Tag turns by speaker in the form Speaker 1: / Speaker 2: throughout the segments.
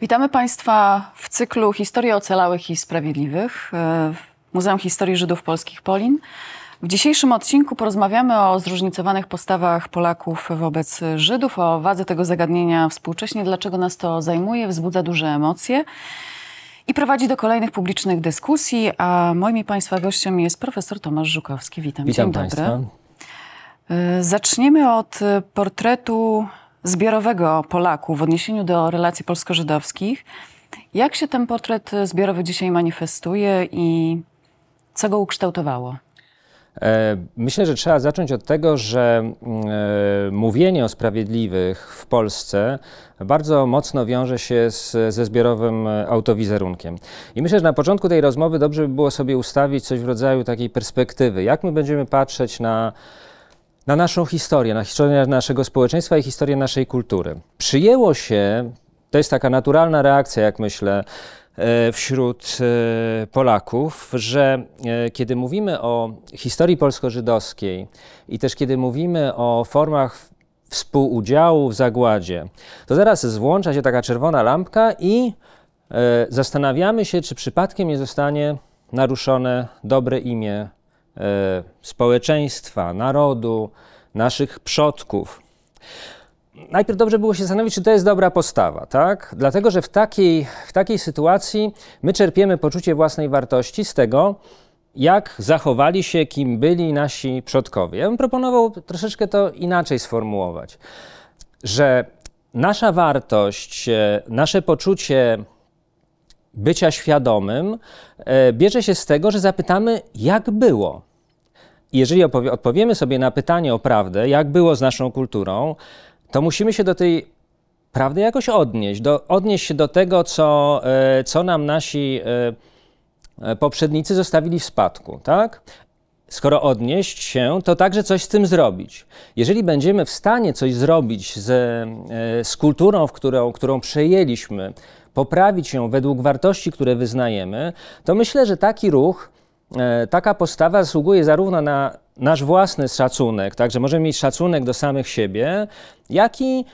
Speaker 1: Witamy Państwa w cyklu Historii Ocalałych i Sprawiedliwych w Muzeum Historii Żydów Polskich Polin. W dzisiejszym odcinku porozmawiamy o zróżnicowanych postawach Polaków wobec Żydów, o wadze tego zagadnienia współcześnie, dlaczego nas to zajmuje, wzbudza duże emocje i prowadzi do kolejnych publicznych dyskusji. A moim i Państwa gościem jest profesor Tomasz Żukowski. Witam,
Speaker 2: Witam
Speaker 1: Dzień
Speaker 2: Państwa.
Speaker 1: dobry. Zaczniemy od portretu zbiorowego Polaków w odniesieniu do relacji polsko-żydowskich. Jak się ten portret zbiorowy dzisiaj manifestuje i co go ukształtowało?
Speaker 2: Myślę, że trzeba zacząć od tego, że e, mówienie o sprawiedliwych w Polsce bardzo mocno wiąże się z, ze zbiorowym autowizerunkiem. I myślę, że na początku tej rozmowy dobrze by było sobie ustawić coś w rodzaju takiej perspektywy. Jak my będziemy patrzeć na na naszą historię, na historię naszego społeczeństwa i historię naszej kultury. Przyjęło się, to jest taka naturalna reakcja, jak myślę, wśród Polaków, że kiedy mówimy o historii polsko-żydowskiej i też kiedy mówimy o formach współudziału w zagładzie, to zaraz włącza się taka czerwona lampka i zastanawiamy się, czy przypadkiem nie zostanie naruszone dobre imię społeczeństwa, narodu, naszych przodków. Najpierw dobrze było się zastanowić, czy to jest dobra postawa, tak? Dlatego, że w takiej, w takiej sytuacji my czerpiemy poczucie własnej wartości z tego, jak zachowali się, kim byli nasi przodkowie. Ja bym proponował troszeczkę to inaczej sformułować, że nasza wartość, nasze poczucie bycia świadomym bierze się z tego, że zapytamy, jak było. Jeżeli odpowiemy sobie na pytanie o prawdę, jak było z naszą kulturą, to musimy się do tej prawdy jakoś odnieść, do, odnieść się do tego, co, co nam nasi poprzednicy zostawili w spadku, tak? Skoro odnieść się, to także coś z tym zrobić. Jeżeli będziemy w stanie coś zrobić z, z kulturą, w którą, którą przejęliśmy, poprawić ją według wartości, które wyznajemy, to myślę, że taki ruch, taka postawa zasługuje zarówno na nasz własny szacunek, także możemy mieć szacunek do samych siebie, jak i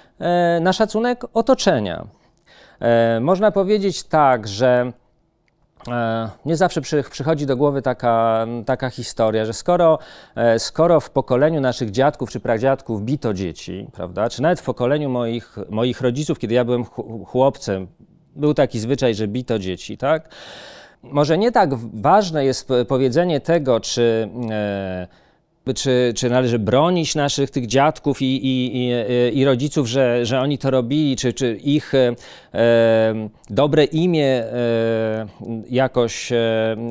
Speaker 2: na szacunek otoczenia. Można powiedzieć tak, że nie zawsze przychodzi do głowy taka, taka historia, że skoro, skoro w pokoleniu naszych dziadków czy pradziadków bito dzieci, prawda, czy nawet w pokoleniu moich, moich rodziców, kiedy ja byłem chłopcem, był taki zwyczaj, że bito dzieci, tak? Może nie tak ważne jest powiedzenie tego, czy, e, czy, czy należy bronić naszych tych dziadków i, i, i, rodziców, że, że oni to robili, czy, czy ich e, dobre imię e, jakoś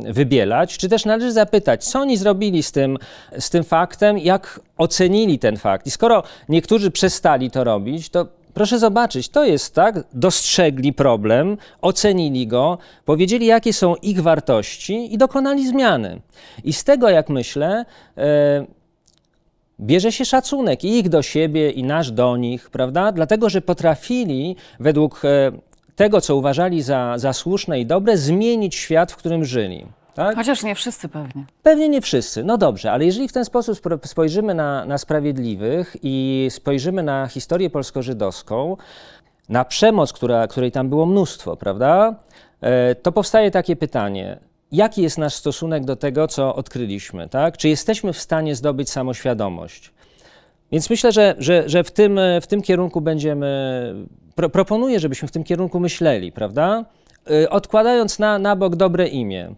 Speaker 2: wybielać, czy też należy zapytać, co oni zrobili z tym, z tym faktem, jak ocenili ten fakt. I skoro niektórzy przestali to robić, to Proszę zobaczyć, to jest tak, dostrzegli problem, ocenili go, powiedzieli, jakie są ich wartości i dokonali zmiany. I z tego, jak myślę, e, bierze się szacunek i ich do siebie, i nasz do nich, prawda? Dlatego, że potrafili według e, tego, co uważali za, za słuszne i dobre, zmienić świat, w którym żyli. Tak?
Speaker 1: Chociaż nie wszyscy pewnie.
Speaker 2: Pewnie nie wszyscy, no dobrze, ale jeżeli w ten sposób spojrzymy na, na sprawiedliwych i spojrzymy na historię polsko-żydowską, na przemoc, która, której tam było mnóstwo, prawda, to powstaje takie pytanie, jaki jest nasz stosunek do tego, co odkryliśmy, tak? Czy jesteśmy w stanie zdobyć samoświadomość? Więc myślę, że, że, że w, tym, w tym kierunku będziemy, pro, proponuję, żebyśmy w tym kierunku myśleli, prawda? Odkładając na, na bok dobre imię.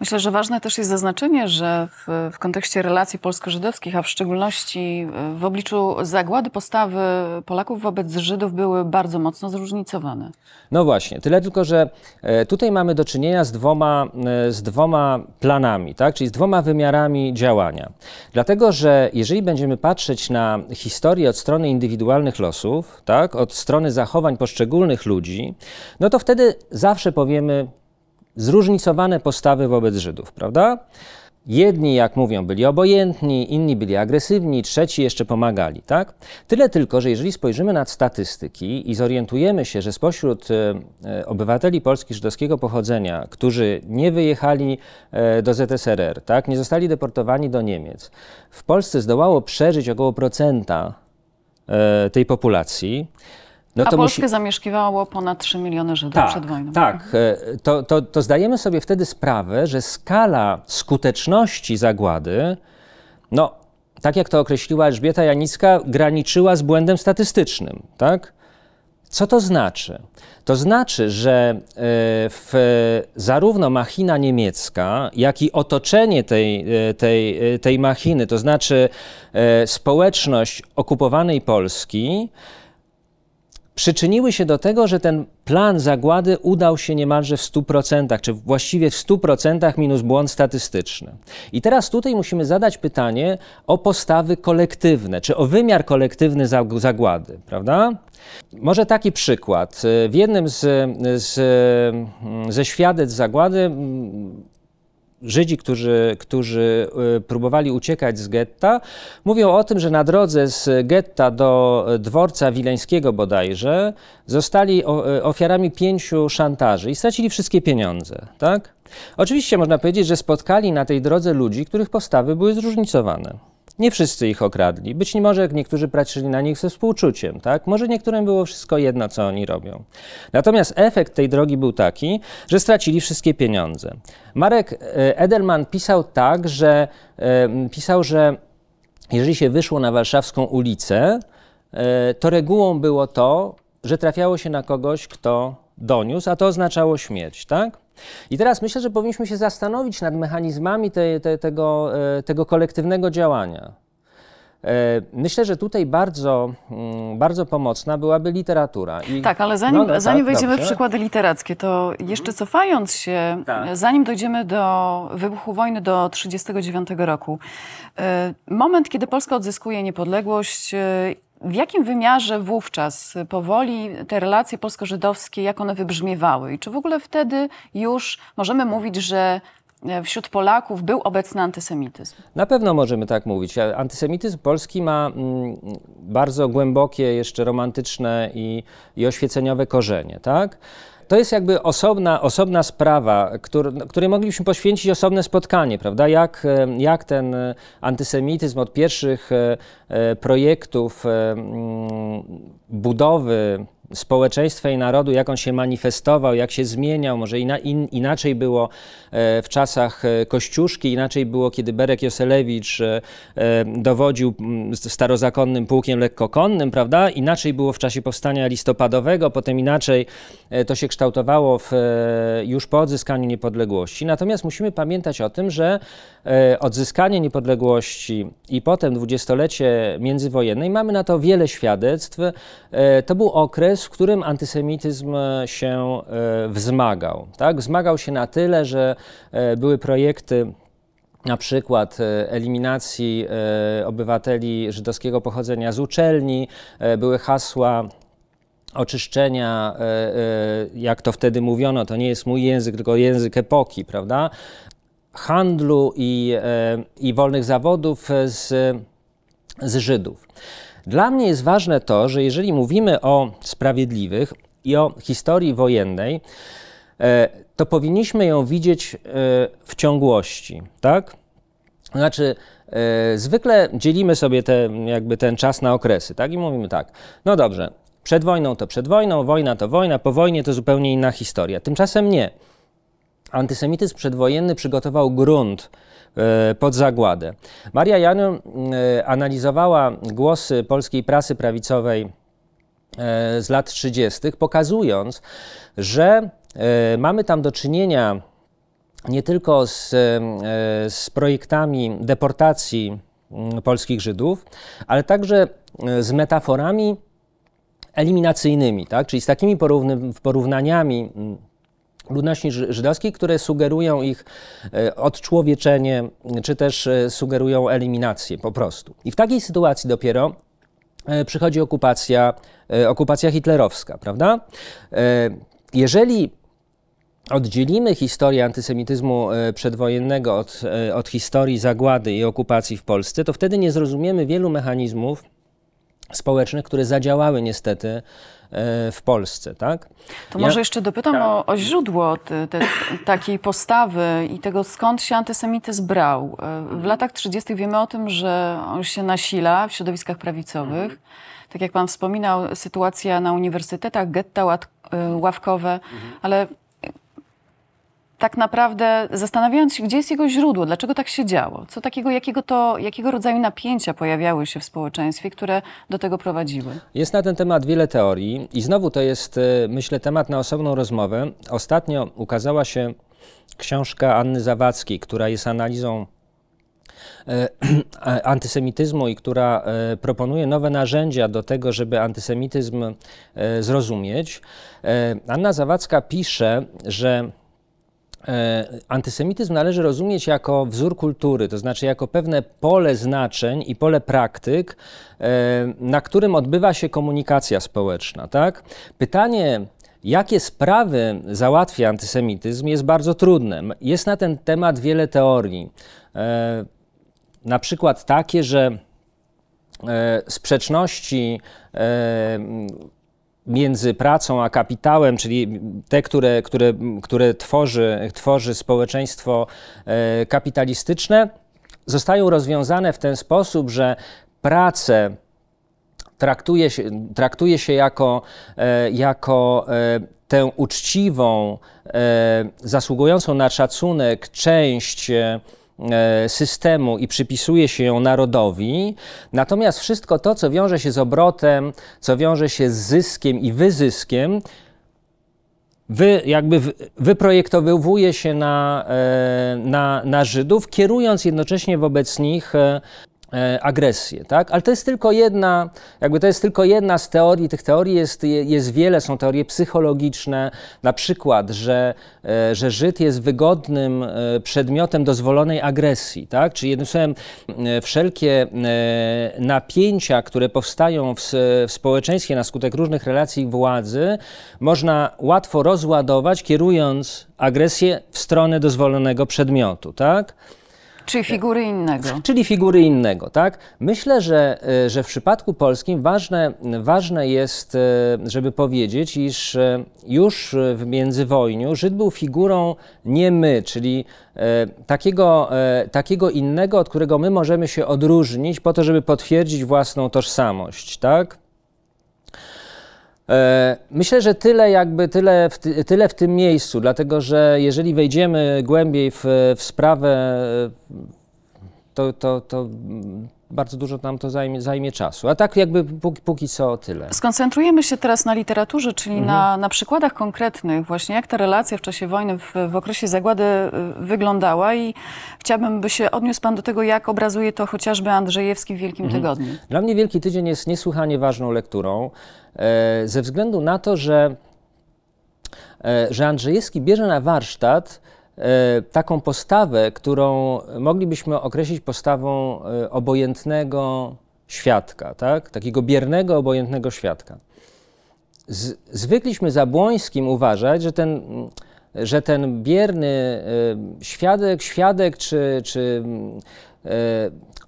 Speaker 1: Myślę, że ważne też jest zaznaczenie, że w, w kontekście relacji polsko-żydowskich, a w szczególności w obliczu zagłady postawy Polaków wobec Żydów były bardzo mocno zróżnicowane.
Speaker 2: No właśnie, tyle tylko, że tutaj mamy do czynienia z dwoma, z dwoma planami, tak? czyli z dwoma wymiarami działania. Dlatego, że jeżeli będziemy patrzeć na historię od strony indywidualnych losów, tak? od strony zachowań poszczególnych ludzi, no to wtedy zawsze powiemy, zróżnicowane postawy wobec Żydów, prawda? Jedni, jak mówią, byli obojętni, inni byli agresywni, trzeci jeszcze pomagali, tak? Tyle tylko, że jeżeli spojrzymy na statystyki i zorientujemy się, że spośród e, obywateli Polski żydowskiego pochodzenia, którzy nie wyjechali e, do ZSRR, tak, nie zostali deportowani do Niemiec, w Polsce zdołało przeżyć około procenta e, tej populacji,
Speaker 1: No A Polskę musi... zamieszkiwało ponad 3 miliony Żydów
Speaker 2: tak,
Speaker 1: przed wojną.
Speaker 2: Tak, e, to, to, to zdajemy sobie wtedy sprawę, że skala skuteczności zagłady, no, tak jak to określiła Elżbieta Janicka, graniczyła z błędem statystycznym, tak? Co to znaczy? To znaczy, że e, w, zarówno machina niemiecka, jak i otoczenie tej, e, tej, tej machiny, to znaczy społeczność okupowanej Polski, przyczyniły się do tego, że ten plan zagłady udał się niemalże w 100%, czy właściwie w 100% minus błąd statystyczny. I teraz tutaj musimy zadać pytanie o postawy kolektywne, czy o wymiar kolektywny zagłady, prawda? Może taki przykład. W jednym z, z, ze świadectw zagłady Żydzi, którzy, którzy y, próbowali uciekać z getta, mówią o tym, że na drodze z getta do dworca wileńskiego bodajże zostali y, ofiarami pięciu szantaży i stracili wszystkie pieniądze. Tak? Oczywiście można powiedzieć, że spotkali na tej drodze ludzi, których postawy były zróżnicowane. Nie wszyscy ich okradli. Być może niektórzy patrzyli na nich ze współczuciem, tak? Może niektórym było wszystko jedno, co oni robią. Natomiast efekt tej drogi był taki, że stracili wszystkie pieniądze. Marek e, Edelman pisał tak, że pisał, że jeżeli się wyszło na warszawską ulicę, e, to regułą było to, że trafiało się na kogoś, kto doniósł, a to oznaczało śmierć, tak? I teraz myślę, że powinniśmy się zastanowić nad mechanizmami te, te, tego, e, tego kolektywnego działania. E, myślę, że tutaj bardzo, mm, bardzo pomocna byłaby literatura.
Speaker 1: I... Tak, ale zanim, no, no, zanim tak, wejdziemy dobrze. w przykłady literackie, to jeszcze cofając się, tak. zanim dojdziemy do wybuchu wojny do 1939 roku, e, moment, kiedy Polska odzyskuje niepodległość, w jakim wymiarze wówczas powoli te relacje polsko-żydowskie, jak one wybrzmiewały? I czy w ogóle wtedy już możemy mówić, że e, wśród Polaków był obecny antysemityzm?
Speaker 2: Na pewno możemy tak mówić. Antysemityzm polski ma mm, bardzo głębokie, jeszcze romantyczne i, i oświeceniowe korzenie, tak? to jest jakby osobna, osobna sprawa, który, której moglibyśmy poświęcić osobne spotkanie, prawda? Jak, e, jak ten e, antysemityzm od pierwszych e, projektów mm, budowy społeczeństwa i narodu, jak on się manifestował, jak się zmieniał. Może ina, in, inaczej było e, w czasach e, Kościuszki, inaczej było, kiedy Berek Joselewicz e, dowodził starozakonnym pułkiem lekkokonnym, prawda? Inaczej było w czasie powstania listopadowego, potem inaczej to się kształtowało w, już po odzyskaniu niepodległości. Natomiast musimy pamiętać o tym, że odzyskanie niepodległości i potem dwudziestolecie międzywojenne, mamy na to wiele świadectw, to był okres, okres, w którym antysemityzm e, się e, wzmagał. Tak? Wzmagał się na tyle, że e, były projekty na przykład eliminacji obywateli żydowskiego pochodzenia z uczelni, były hasła oczyszczenia, jak to wtedy mówiono, to nie jest mój język, tylko język epoki, prawda? Handlu i, i wolnych zawodów z, z Żydów. Dla mnie jest ważne to, że jeżeli mówimy o sprawiedliwych i o historii wojennej, e, to powinniśmy ją widzieć e, w ciągłości, tak? Znaczy, e, zwykle dzielimy sobie te, jakby ten czas na okresy, tak? I mówimy tak, no dobrze, przed wojną to przed wojną, wojna to wojna, po wojnie to zupełnie inna historia. Tymczasem nie. Antysemityzm przedwojenny przygotował grunt pod zagładę. Maria Janu e, analizowała głosy polskiej prasy prawicowej e, z lat 30., pokazując, że mamy tam do czynienia nie tylko z, z projektami deportacji polskich Żydów, ale także z metaforami eliminacyjnymi, tak? czyli z takimi porównaniami mm, ludności żydowskiej, które sugerują ich e, odczłowieczenie, czy też e, sugerują eliminację po prostu. I w takiej sytuacji dopiero e, przychodzi okupacja, okupacja hitlerowska, prawda? Jeżeli oddzielimy historię antysemityzmu przedwojennego od, od historii zagłady i okupacji w Polsce, to wtedy nie zrozumiemy wielu mechanizmów społecznych, które zadziałały niestety w Polsce, tak?
Speaker 1: To ja... może jeszcze dopytam tak. o, o, źródło te, te, takiej postawy i tego, skąd się antysemityzm brał. E, w latach 30. wiemy o tym, że on się nasila w środowiskach prawicowych. tak jak pan wspominał, sytuacja na uniwersytetach, getta y, ławkowe, ale tak naprawdę zastanawiając się, gdzie jest jego źródło, dlaczego tak się działo, co takiego, jakiego, to, jakiego rodzaju napięcia pojawiały się w społeczeństwie, które do tego prowadziły.
Speaker 2: Jest na ten temat wiele teorii i znowu to jest, e, myślę, temat na osobną rozmowę. Ostatnio ukazała się książka Anny Zawadzkiej, która jest analizą e, antysemityzmu i która e, proponuje nowe narzędzia do tego, żeby antysemityzm zrozumieć. Anna Zawadzka pisze, że Antysemityzm należy rozumieć jako wzór kultury, to znaczy jako pewne pole znaczeń i pole praktyk, e, na którym odbywa się komunikacja społeczna. Tak? Pytanie, jakie sprawy załatwia antysemityzm, jest bardzo trudne. Jest na ten temat wiele teorii. E, Na przykład takie, że e, sprzeczności e, między pracą a kapitałem, czyli te, które, które, które tworzy, tworzy społeczeństwo e, kapitalistyczne, zostają rozwiązane w ten sposób, że pracę traktuje się, traktuje się jako, e, jako e, tę uczciwą, zasługującą na szacunek część systemu i przypisuje się ją narodowi, natomiast wszystko to, co wiąże się z obrotem, co wiąże się z zyskiem i wyzyskiem, wy, jakby wyprojektowuje się na, e, na, na Żydów, kierując jednocześnie wobec nich e, e, agresję, tak? Ale to jest tylko jedna, jakby to jest tylko jedna z teorii. Tych teorii jest, je- jest wiele, są teorie psychologiczne, na przykład, że, e, że Żyd jest wygodnym e, przedmiotem dozwolonej agresji, tak? Czyli jednym słowem, e, wszelkie e, napięcia, które powstają w, w społeczeństwie na skutek różnych relacji władzy, można łatwo rozładować, kierując agresję w stronę dozwolonego przedmiotu, tak?
Speaker 1: Czyli figury innego.
Speaker 2: czyli figury innego, tak? Myślę, że, e, że w przypadku polskim ważne, ważne jest, e, żeby powiedzieć, iż e, już w międzywojniu Żyd był figurą nie my, czyli takiego, takiego innego, od którego my możemy się odróżnić po to, żeby potwierdzić własną tożsamość, tak? E, Myślę, że tyle jakby tyle w, ty- tyle w tym miejscu, dlatego że jeżeli wejdziemy głębiej w, w sprawę, to, to, to bardzo dużo nam to zajmie, zajmie czasu. A tak jakby póki, póki co tyle.
Speaker 1: Skoncentrujemy się teraz na literaturze, czyli
Speaker 2: Mhm.
Speaker 1: na, na przykładach konkretnych, właśnie jak ta relacja w czasie wojny, w, w okresie zagłady y, wyglądała i chciałabym, by się odniósł Pan do tego, jak obrazuje to chociażby Andrzejewski w Wielkim
Speaker 2: Mhm.
Speaker 1: Tygodniu.
Speaker 2: Dla mnie Wielki Tydzień jest niesłychanie ważną lekturą, ze względu na to, że, e, że Andrzejewski bierze na warsztat e, taką postawę, którą moglibyśmy określić postawą e, obojętnego świadka, tak? takiego biernego, obojętnego świadka. Z, zwykliśmy za Błońskim uważać, że ten, że ten bierny e, świadek, świadek czy, czy e,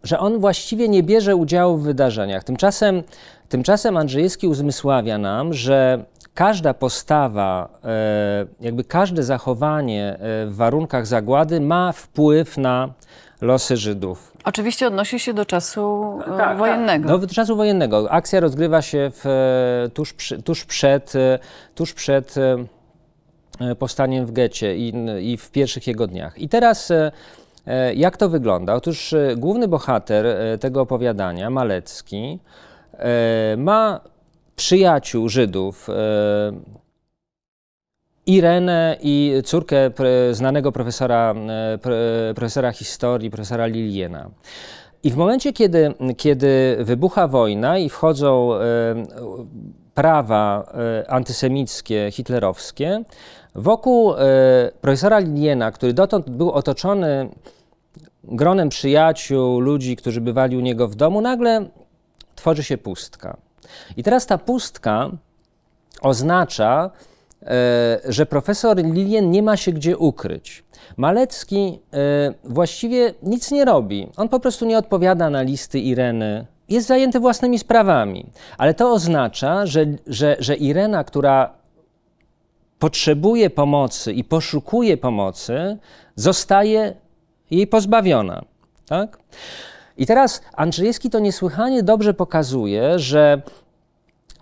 Speaker 2: że on właściwie nie bierze udziału w wydarzeniach. Tymczasem, tymczasem Andrzejewski uzmysławia nam, że każda postawa, e, jakby każde zachowanie e, w warunkach zagłady ma wpływ na losy Żydów.
Speaker 1: Oczywiście odnosi się do czasu e,
Speaker 2: Tak,
Speaker 1: wojennego.
Speaker 2: Do czasu wojennego. Akcja rozgrywa się w, e, tuż, przy, tuż przed, e, tuż przed e, e, powstaniem w getcie i, i w pierwszych jego dniach. I teraz e, e, jak to wygląda? Otóż e, główny bohater e, tego opowiadania, Malecki, e, ma przyjaciół Żydów, e, Irenę i córkę znanego profesora, e, profesora historii, profesora Liliena. I w momencie, kiedy, kiedy wybucha wojna i wchodzą e, prawa e, antysemickie, hitlerowskie, wokół e, profesora Liliena, który dotąd był otoczony gronem przyjaciół, ludzi, którzy bywali u niego w domu, nagle tworzy się pustka. I teraz ta pustka oznacza, e, że profesor Lilien nie ma się gdzie ukryć. Malecki e, właściwie nic nie robi. On po prostu nie odpowiada na listy Ireny. Jest zajęty własnymi sprawami. Ale to oznacza, że, że, że Irena, która potrzebuje pomocy i poszukuje pomocy, zostaje jej pozbawiona. Tak? I teraz Andrzejewski to niesłychanie dobrze pokazuje, że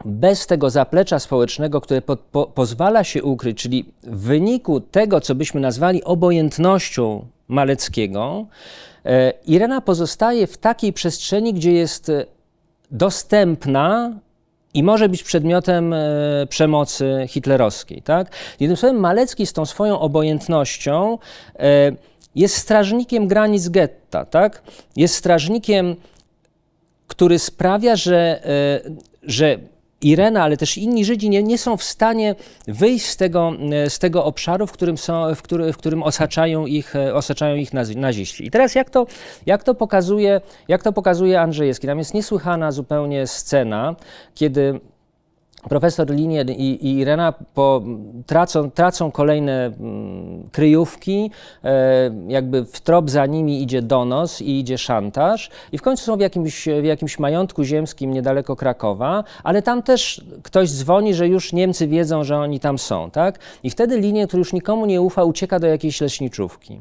Speaker 2: bez tego zaplecza społecznego, które po, po, pozwala się ukryć, czyli w wyniku tego, co byśmy nazwali obojętnością Maleckiego, e, Irena pozostaje w takiej przestrzeni, gdzie jest e, dostępna i może być przedmiotem e, przemocy hitlerowskiej. Tak? Jednym słowem, Malecki z tą swoją obojętnością e, jest strażnikiem granic getta. Tak? Jest strażnikiem, który sprawia, że, e, że Irena, ale też inni Żydzi nie, nie są w stanie wyjść z tego, z tego obszaru, w którym, są, w, który, w którym osaczają ich, osaczają ich naziści. I teraz jak to, jak, to pokazuje, jak to pokazuje Andrzejewski? Tam jest niesłychana zupełnie scena, kiedy profesor Linien i, i Irena po, tracą, tracą kolejne mm, kryjówki, e, jakby w trop za nimi idzie donos i idzie szantaż i w końcu są w jakimś, w jakimś majątku ziemskim niedaleko Krakowa, ale tam też ktoś dzwoni, że już Niemcy wiedzą, że oni tam są, tak? I wtedy Linien, który już nikomu nie ufa, ucieka do jakiejś leśniczówki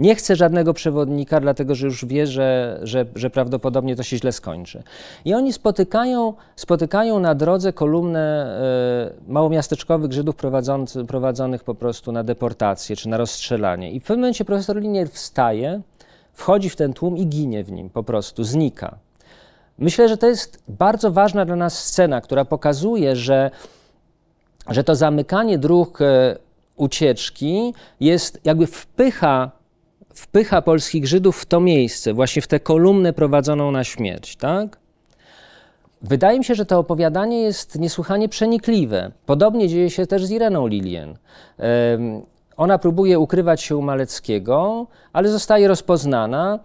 Speaker 2: nie chce żadnego przewodnika, dlatego że już wie, że, że, że prawdopodobnie to się źle skończy. I oni spotykają, spotykają na drodze kolumnę e, małomiasteczkowych Żydów prowadzonych po prostu na deportację czy na rozstrzelanie. I w pewnym momencie profesor Linier wstaje, wchodzi w ten tłum i ginie w nim po prostu, znika. Myślę, że to jest bardzo ważna dla nas scena, która pokazuje, że, że to zamykanie dróg e, ucieczki jest jakby wpycha wpycha polskich Żydów w to miejsce, właśnie w tę kolumnę prowadzoną na śmierć, tak? Wydaje mi się, że to opowiadanie jest niesłychanie przenikliwe. Podobnie dzieje się też z Ireną Lilien. Ona próbuje ukrywać się u Maleckiego, ale zostaje rozpoznana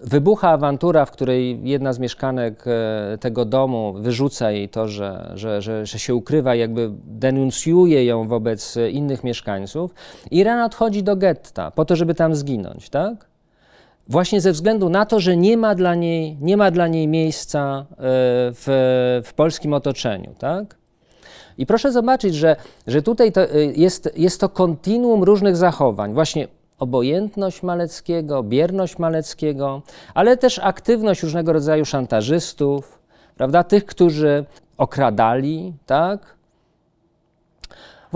Speaker 2: wybucha awantura, w której jedna z mieszkanek e, tego domu wyrzuca jej to, że, że, że, że się ukrywa, jakby denuncjuje ją wobec innych mieszkańców. Irena odchodzi do getta po to, żeby tam zginąć, tak? Właśnie ze względu na to, że nie ma dla niej, nie ma dla niej miejsca e, w, w polskim otoczeniu, tak? I proszę zobaczyć, że, że tutaj to e, jest, jest to kontinuum różnych zachowań. Właśnie obojętność Maleckiego, bierność Maleckiego, ale też aktywność różnego rodzaju szantażystów, prawda, tych, którzy okradali, tak,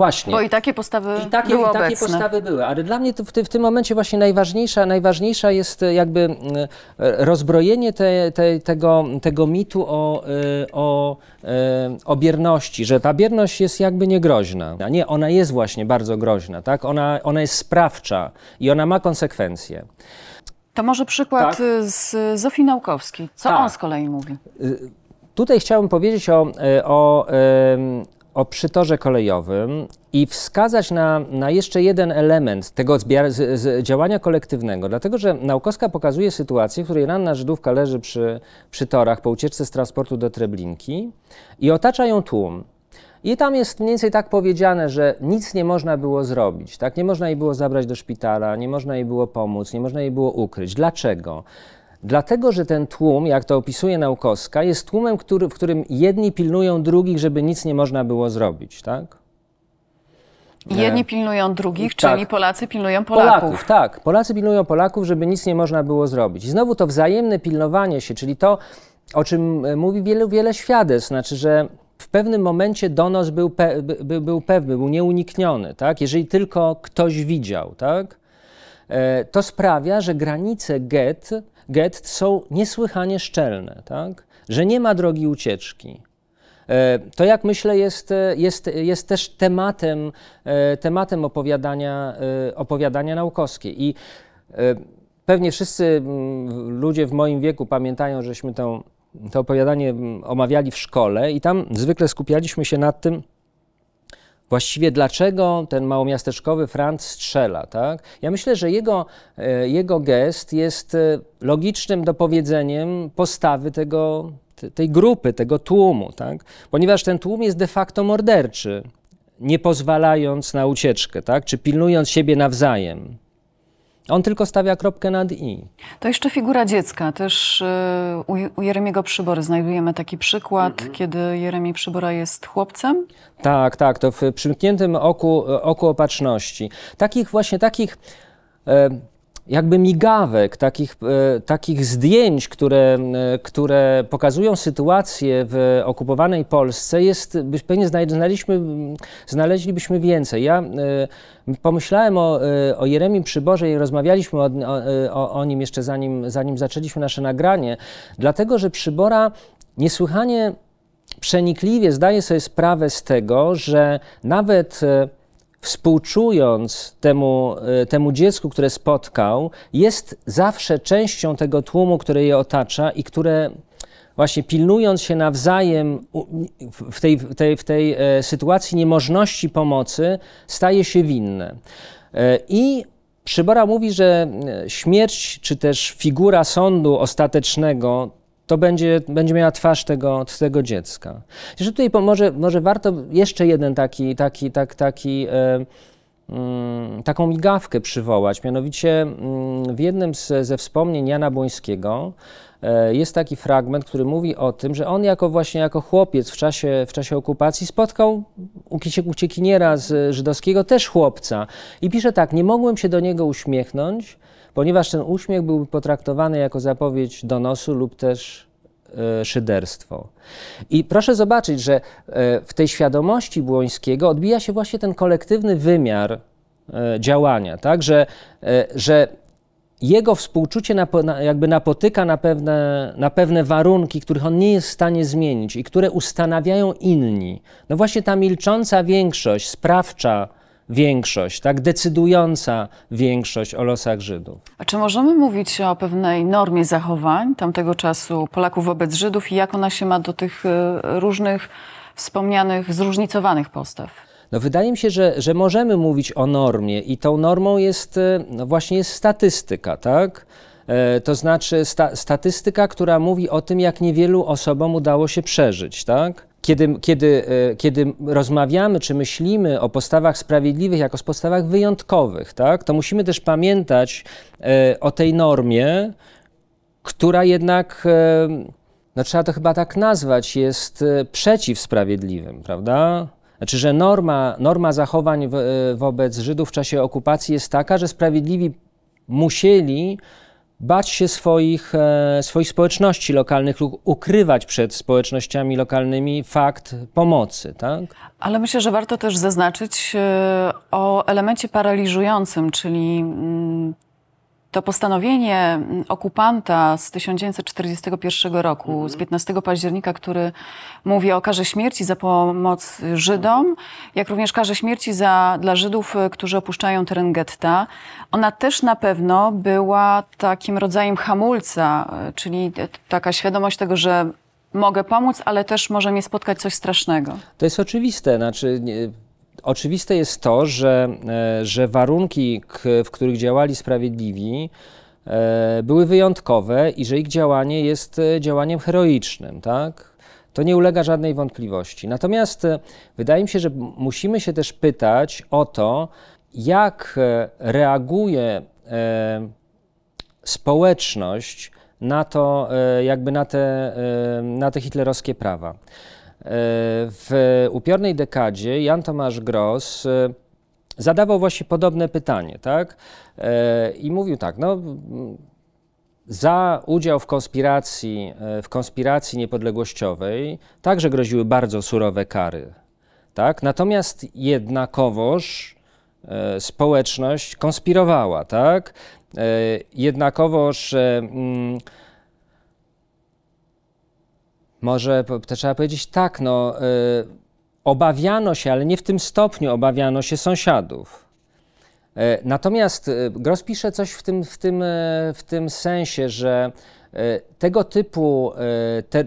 Speaker 1: Właśnie. Bo i takie postawy I takie, były i takie
Speaker 2: obecne. postawy były, ale dla mnie w, w, tym momencie właśnie najważniejsza, najważniejsza jest e, jakby e, rozbrojenie te, te, tego, tego mitu o, e, o, o bierności, że ta bierność jest jakby niegroźna. Nie, ona jest właśnie bardzo groźna, tak? Ona, ona jest sprawcza i ona ma konsekwencje.
Speaker 1: To może przykład tak? z Zofii Naukowskiej. Co tak. on z kolei mówi?
Speaker 2: Tutaj chciałbym powiedzieć o, o, o przytorze kolejowym i wskazać na, na jeszcze jeden element tego z, z działania kolektywnego, dlatego że Naukowska pokazuje sytuację, w której ranna Żydówka leży przy, przy torach po ucieczce z transportu do Treblinki i otacza ją tłum. I tam jest mniej więcej tak powiedziane, że nic nie można było zrobić, tak? Nie można jej było zabrać do szpitala, nie można jej było pomóc, nie można jej było ukryć. Dlaczego? Dlatego, że ten tłum, jak to opisuje Naukowska, jest tłumem, który, w którym jedni pilnują drugich, żeby nic nie można było zrobić, tak?
Speaker 1: Jedni pilnują drugich, tak. czyli Polacy pilnują Polaków. Polaków.
Speaker 2: Tak, Polacy pilnują Polaków, żeby nic nie można było zrobić. I znowu to wzajemne pilnowanie się, czyli to, o czym e, mówi wiele, wiele świadectw, znaczy, że w pewnym momencie donos był, pe, by, był pewny, był nieunikniony, tak? jeżeli tylko ktoś widział. Tak? E, to sprawia, że granice get gett są niesłychanie szczelne, tak? że nie ma drogi ucieczki. E, to, jak myślę, jest, jest, jest też tematem, e, tematem opowiadania, e, opowiadania naukowskiej. I pewnie wszyscy ludzie w moim wieku pamiętają, żeśmy to, to opowiadanie omawiali w szkole, i tam zwykle skupialiśmy się nad tym, Właściwie dlaczego ten małomiasteczkowy Franz strzela, tak? Ja myślę, że jego, e, jego gest jest e, logicznym dopowiedzeniem postawy tego, tej grupy, tego tłumu, tak? Ponieważ ten tłum jest de facto morderczy, nie pozwalając na ucieczkę, tak? Czy pilnując siebie nawzajem. On tylko stawia kropkę nad i.
Speaker 1: To jeszcze figura dziecka. Też e, u Jeremiego Przybory znajdujemy taki przykład, mhm. kiedy Jeremi Przybora jest chłopcem.
Speaker 2: Tak, tak, to w przymkniętym oku, oku opatrzności. Takich właśnie takich... E, jakby migawek, takich, e, takich zdjęć, które, e, które pokazują sytuację w okupowanej Polsce, jest, pewnie znaleźliśmy, znaleźlibyśmy więcej. Ja e, pomyślałem o, o Przyborze i rozmawialiśmy o, o, o nim jeszcze zanim, zanim zaczęliśmy nasze nagranie, dlatego że Przybora niesłychanie przenikliwie zdaje sobie sprawę z tego, że nawet współczując temu, e, temu dziecku, które spotkał, jest zawsze częścią tego tłumu, które je otacza i które właśnie pilnując się nawzajem w tej, w tej, w tej e, sytuacji niemożności pomocy, staje się winne. E, I Przybora mówi, że śmierć czy też figura sądu ostatecznego to będzie, będzie miała twarz tego, tego dziecka. Że tutaj może, może warto jeszcze jeden taki, taki, tak, taki e, mm, taką migawkę przywołać. Mianowicie mm, w jednym z, ze wspomnień Jana Błońskiego e, jest taki fragment, który mówi o tym, że on jako właśnie jako chłopiec w czasie, w czasie okupacji spotkał uciekiniera z żydowskiego, też chłopca. I pisze tak, nie mogłem się do niego uśmiechnąć, ponieważ ten uśmiech był potraktowany jako zapowiedź donosu lub też e, szyderstwo. I proszę zobaczyć, że e, w tej świadomości Błońskiego odbija się właśnie ten kolektywny wymiar e, działania, tak? że, że jego współczucie jakby napotyka na pewne, na pewne warunki, których on nie jest w stanie zmienić i które ustanawiają inni. No właśnie ta milcząca większość, sprawcza, większość, tak decydująca większość o losach Żydów.
Speaker 1: A czy możemy mówić o pewnej normie zachowań tamtego czasu Polaków wobec Żydów i jak ona się ma do tych e, różnych wspomnianych, zróżnicowanych postaw?
Speaker 2: No wydaje mi się, że, że możemy mówić o normie i tą normą jest e, no właśnie jest statystyka, tak? E, to znaczy sta, statystyka, która mówi o tym, jak niewielu osobom udało się przeżyć, tak? kiedy, kiedy, e, kiedy rozmawiamy czy myślimy o postawach sprawiedliwych jako o postawach wyjątkowych, tak, to musimy też pamiętać e, o tej normie, która jednak, no trzeba to chyba tak nazwać, jest przeciwsprawiedliwym, prawda? Znaczy, że norma, norma zachowań wobec Żydów w czasie okupacji jest taka, że sprawiedliwi musieli bać się swoich, e, swoich społeczności lokalnych lub ukrywać przed społecznościami lokalnymi fakt pomocy. Tak?
Speaker 1: Ale myślę, że warto też zaznaczyć e, o elemencie paraliżującym, czyli mm, to postanowienie mm, okupanta z 1941 roku, z 15 października, który mówi o karze śmierci za pomoc Żydom, jak również karze śmierci za, dla Żydów, y, którzy opuszczają teren getta, ona też na pewno była takim rodzajem hamulca, y, czyli taka świadomość tego, że mogę pomóc, ale też może mnie spotkać coś strasznego.
Speaker 2: To jest oczywiste. Znaczy, nie Oczywiste jest to, że, e, że warunki, w których działali sprawiedliwi, e, były wyjątkowe i że ich działanie jest e, działaniem heroicznym, tak? To nie ulega żadnej wątpliwości. Natomiast wydaje mi się, że musimy się też pytać o to, jak reaguje społeczność na to, jakby na te, na te hitlerowskie prawa. W upiornej dekadzie Jan Tomasz Gross e, zadawał właśnie podobne pytanie, tak? E, I mówił tak, no za udział w konspiracji, e, w konspiracji niepodległościowej także groziły bardzo surowe kary. Tak? Natomiast jednakowoż społeczność konspirowała. Tak? Jednakowoż mm, może to trzeba powiedzieć tak, no, y, obawiano się, ale nie w tym stopniu obawiano się sąsiadów. Y, natomiast y, Gross pisze coś w tym, w tym, w tym sensie, że tego typu te,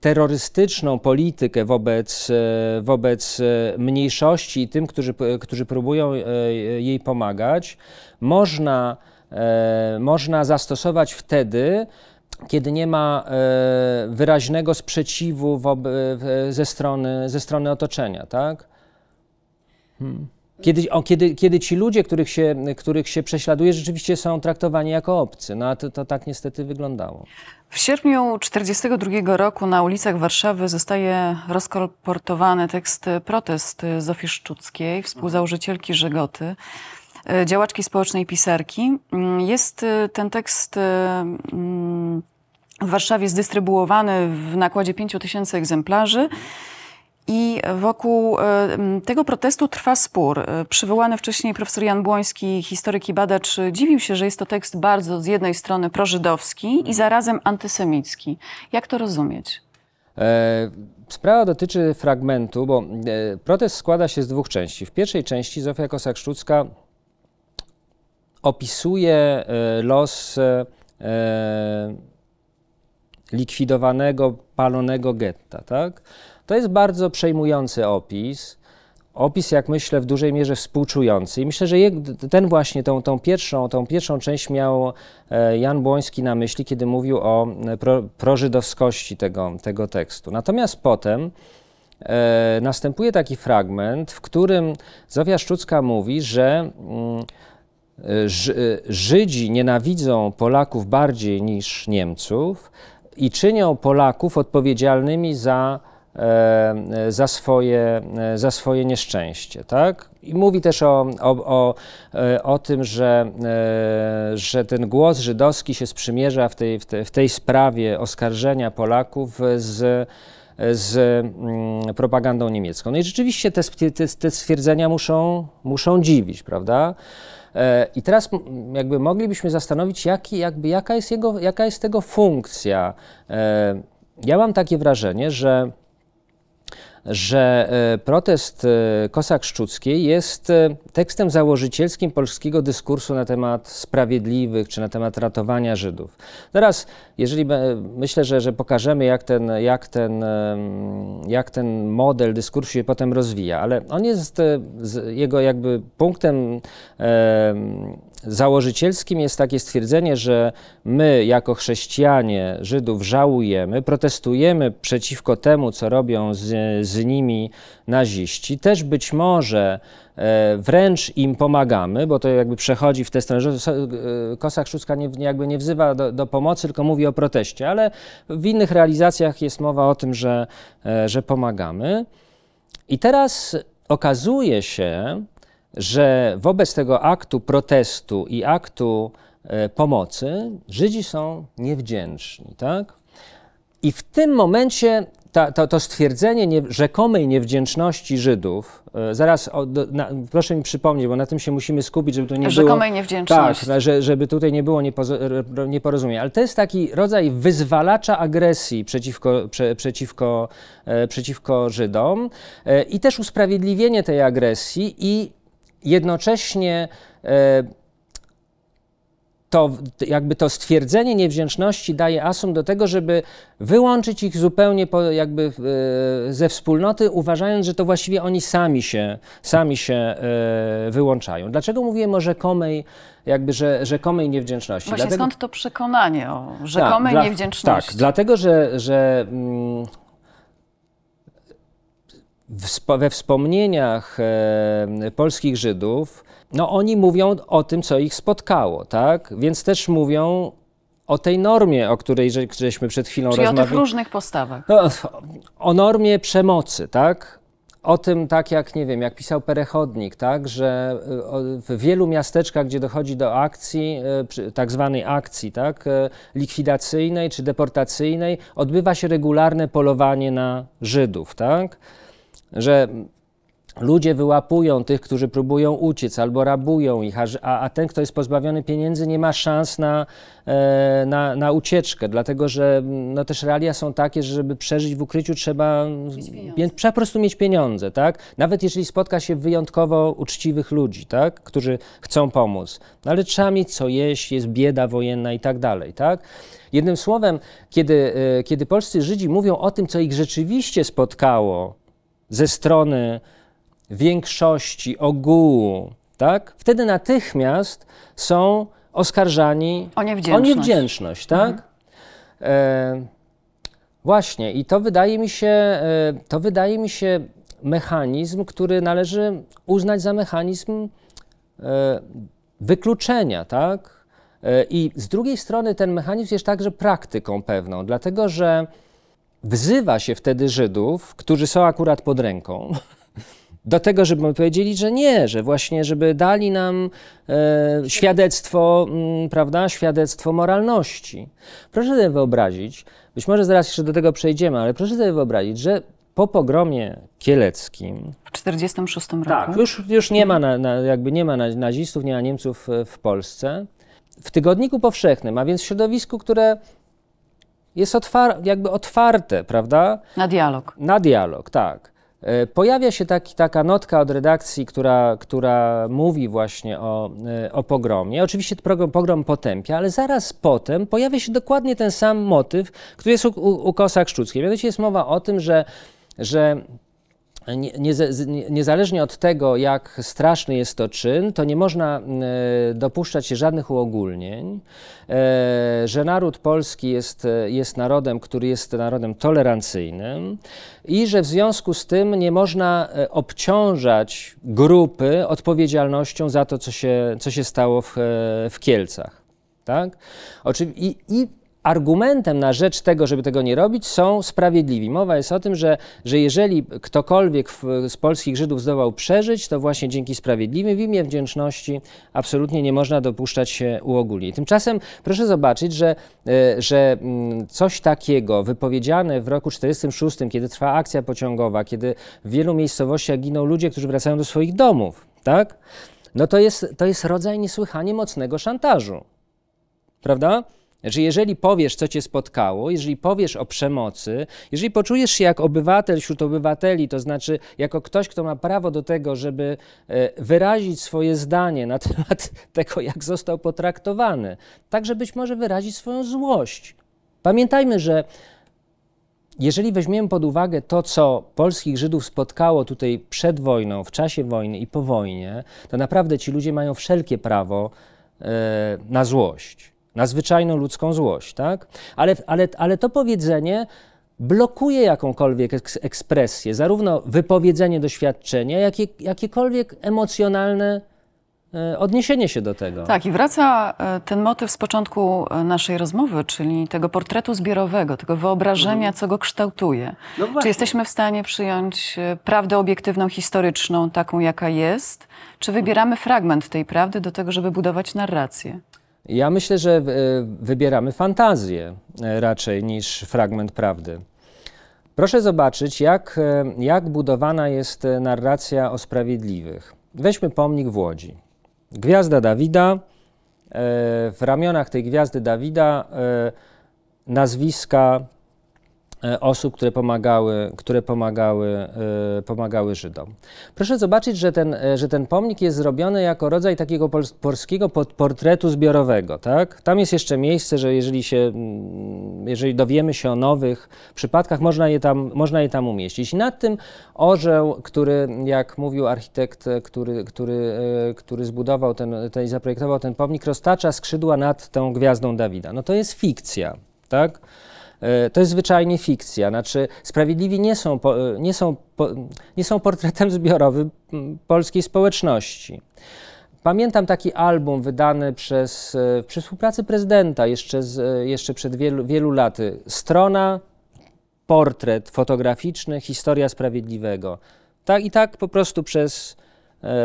Speaker 2: terrorystyczną politykę wobec, wobec mniejszości i tym, którzy, którzy próbują jej pomagać, można, można zastosować wtedy, kiedy nie ma e, wyraźnego sprzeciwu ze, strony, ze strony otoczenia, tak? Hmm. Kiedy, o, kiedy, kiedy ci ludzie, których się, których się prześladuje, rzeczywiście są traktowani jako obcy. No a to, to tak niestety wyglądało.
Speaker 1: W sierpniu 1942 roku na ulicach Warszawy zostaje rozkolportowany tekst protest Zofii Szczuckiej, współzałożycielki Żegoty. e, działaczki społecznej pisarki. Mm, jest e, ten tekst mm, w Warszawie zdystrybuowany w nakładzie 5 tysięcy egzemplarzy. I wokół tego protestu trwa spór. Przywołany wcześniej profesor Jan Błoński, historyk i badacz, dziwił się, że jest to tekst bardzo z jednej strony prożydowski i zarazem antysemicki. Jak to rozumieć?
Speaker 2: E, sprawa dotyczy fragmentu, bo e, protest składa się z dwóch części. W pierwszej części Zofia Kosak-Szczucka opisuje e, los likwidowanego, palonego getta. Tak? To jest bardzo przejmujący opis opis, jak myślę, w dużej mierze współczujący. I myślę, że ten właśnie, tą, tą, pierwszą, tą pierwszą część miał e, Jan Błoński na myśli, kiedy mówił o e, pro, prożydowskości tego, tego tekstu. Natomiast potem e, następuje taki fragment, w którym Zofia Szczucka mówi, że mm, Żydzi nienawidzą Polaków bardziej niż Niemców i czynią Polaków odpowiedzialnymi za E, za swoje, e, za swoje nieszczęście. Tak? I mówi też o, o, o, e, o tym, że, że ten głos żydowski się sprzymierza w tej, w, tej, w tej sprawie oskarżenia Polaków z, z mm, propagandą niemiecką. No i rzeczywiście te, te, te stwierdzenia muszą, muszą dziwić, prawda? I teraz jakby moglibyśmy zastanowić, jaki, jakby, jaka, jest jego, jaka jest tego funkcja. Ja mam takie wrażenie, że że e, protest e, Kosak Szczuckiej jest e, tekstem założycielskim polskiego dyskursu na temat sprawiedliwych czy na temat ratowania Żydów. Teraz, jeżeli myślę, że, że pokażemy, jak ten, jak, ten, jak ten model dyskursu się potem rozwija, ale on jest jego jakby punktem założycielskim jest takie stwierdzenie, że my jako chrześcijanie Żydów żałujemy, protestujemy przeciwko temu, co robią z, z nimi naziści. Też być może e, wręcz im pomagamy, bo to jakby przechodzi w tę stronę, że e, Kosa nie, jakby nie wzywa do, do, pomocy, tylko mówi o proteście, ale w innych realizacjach jest mowa o tym, że, e, że pomagamy. I teraz okazuje się, że wobec tego aktu protestu i aktu e, pomocy Żydzi są niewdzięczni. Tak? I w tym momencie ta, to, to, stwierdzenie nie, rzekomej niewdzięczności Żydów, e, zaraz o, na, proszę mi przypomnieć, bo na tym się musimy skupić, żeby tu nie
Speaker 1: rzekomej
Speaker 2: było...
Speaker 1: Rzekomej niewdzięczności.
Speaker 2: Tak, że, żeby tutaj nie było niepozo, nieporozumienia. Ale to jest taki rodzaj wyzwalacza agresji przeciwko, prze, przeciwko, e, przeciwko Żydom i też usprawiedliwienie tej agresji i jednocześnie e, to jakby to stwierdzenie niewdzięczności daje asum do tego, żeby wyłączyć ich zupełnie po, jakby e, ze wspólnoty, uważając, że to właściwie oni sami się, sami się e, wyłączają. Dlaczego mówiłem o rzekomej, jakby, że, rzekomej niewdzięczności?
Speaker 1: Właśnie Dlatego, skąd to przekonanie o rzekomej tak, niewdzięczności?
Speaker 2: Tak, dlatego, że, że mm, we wspomnieniach e, polskich Żydów, no oni mówią o tym, co ich spotkało, tak? Więc też mówią o tej normie, o której żeśmy przed chwilą
Speaker 1: Czyli
Speaker 2: rozmawiali.
Speaker 1: o tych różnych postawach.
Speaker 2: No, o normie przemocy, tak? O tym, tak jak, nie wiem, jak pisał Perechodnik, tak, że e, w wielu miasteczkach, gdzie dochodzi do akcji, e, tak zwanej akcji, tak, likwidacyjnej czy deportacyjnej, odbywa się regularne polowanie na Żydów, tak? Że ludzie wyłapują tych, którzy próbują uciec albo rabują ich, a, a ten, kto jest pozbawiony pieniędzy, nie ma szans na, e, na, na ucieczkę, dlatego że no, też realia są takie, że żeby przeżyć w ukryciu trzeba, trzeba po prostu mieć pieniądze, tak? Nawet jeżeli spotka się wyjątkowo uczciwych ludzi, tak? Którzy chcą pomóc, no, ale trzeba mieć co jeść, jest bieda wojenna i tak dalej, tak? Jednym słowem, kiedy, e, kiedy polscy Żydzi mówią o tym, co ich rzeczywiście spotkało, ze strony większości, ogółu, tak? wtedy natychmiast są oskarżani
Speaker 1: o niewdzięczność,
Speaker 2: o niewdzięczność tak? Mhm. E, właśnie, i to wydaje mi się, e, to wydaje mi się mechanizm, który należy uznać za mechanizm e, wykluczenia, tak? E, I z drugiej strony ten mechanizm jest także praktyką pewną, dlatego że wzywa się wtedy Żydów, którzy są akurat pod ręką, do tego, żeby powiedzieli, że nie, że właśnie, żeby dali nam e, świadectwo, m, mm, prawda, świadectwo moralności. Proszę sobie wyobrazić, być może zaraz jeszcze do tego przejdziemy, ale proszę sobie wyobrazić, że po pogromie kieleckim.
Speaker 1: W 1946 roku.
Speaker 2: Tak, już, już nie ma, na, na, jakby nie ma nazistów, nie ma Niemców w Polsce. W tygodniku powszechnym, a więc w środowisku, które jest otwar jakby otwarte, prawda?
Speaker 1: Na dialog.
Speaker 2: Na dialog, tak. E, pojawia się taki, taka notka od redakcji, która, która mówi właśnie o, e, o pogromie. Oczywiście pogrom, pogrom potępia, ale zaraz potem pojawia się dokładnie ten sam motyw, który jest u, u, u Kosa Krzczuckiej. Mianowicie jest mowa o tym, że, że nie, nie, niezależnie od tego, jak straszny jest to czyn, to nie można e, dopuszczać się żadnych uogólnień, e, że naród polski jest, jest narodem, który jest narodem tolerancyjnym i że w związku z tym nie można e, obciążać grupy odpowiedzialnością za to, co się, co się stało w, w Kielcach. Tak? I, i argumentem na rzecz tego, żeby tego nie robić, są sprawiedliwi. Mowa jest o tym, że, że jeżeli ktokolwiek w, z polskich Żydów zdołał przeżyć, to właśnie dzięki sprawiedliwym w imię wdzięczności absolutnie nie można dopuszczać się uogólnień. Tymczasem proszę zobaczyć, że, e, że mm, coś takiego wypowiedziane w roku 1946, kiedy trwa akcja pociągowa, kiedy w wielu miejscowościach giną ludzie, którzy wracają do swoich domów, tak? no to jest, to jest rodzaj niesłychanie mocnego szantażu. Prawda? Znaczy, jeżeli powiesz, co cię spotkało, jeżeli powiesz o przemocy, jeżeli poczujesz się jak obywatel wśród obywateli, to znaczy jako ktoś, kto ma prawo do tego, żeby e, wyrazić swoje zdanie na temat tego, jak został potraktowany, także być może wyrazić swoją złość. Pamiętajmy, że jeżeli weźmiemy pod uwagę to, co polskich Żydów spotkało tutaj przed wojną, w czasie wojny i po wojnie, to naprawdę ci ludzie mają wszelkie prawo e, na złość na zwyczajną ludzką złość, tak? Ale, ale, ale to powiedzenie blokuje jakąkolwiek ekspresję, zarówno wypowiedzenie doświadczenia, jak i jakiekolwiek emocjonalne e, odniesienie się do tego.
Speaker 1: Tak, i wraca e, ten motyw z początku e, naszej rozmowy, czyli tego portretu zbiorowego, tego wyobrażenia, mhm. co go kształtuje. No czy jesteśmy w stanie przyjąć prawdę obiektywną, historyczną, taką jaka jest, czy wybieramy fragment tej prawdy do tego, żeby budować narrację?
Speaker 2: Ja myślę, że e, wybieramy fantazję e, raczej niż fragment prawdy. Proszę zobaczyć, jak, e, jak budowana jest narracja o sprawiedliwych. Weźmy pomnik w Łodzi. Gwiazda Dawida, w ramionach tej gwiazdy Dawida nazwiska osób, które pomagały, które pomagały, e, pomagały Żydom. Proszę zobaczyć, że ten, e, że ten pomnik jest zrobiony jako rodzaj takiego polskiego portretu zbiorowego. Tak? Tam jest jeszcze miejsce, że jeżeli, się, mm, jeżeli dowiemy się o nowych przypadkach, można je tam, można je tam umieścić. I nad tym orzeł, który, jak mówił architekt, który, który, który zbudował ten, ten, zaprojektował ten pomnik, roztacza skrzydła nad tą gwiazdą Dawida. No to jest fikcja. Tak? E, to jest zwyczajnie fikcja. Znaczy, sprawiedliwi nie są, e, nie są, nie są portretem zbiorowym polskiej społeczności. Pamiętam taki album wydany przez, e, przy współpracy prezydenta jeszcze, z, jeszcze przed wielu, wielu laty. Strona, portret fotograficzny, historia sprawiedliwego. Tak i tak po prostu przez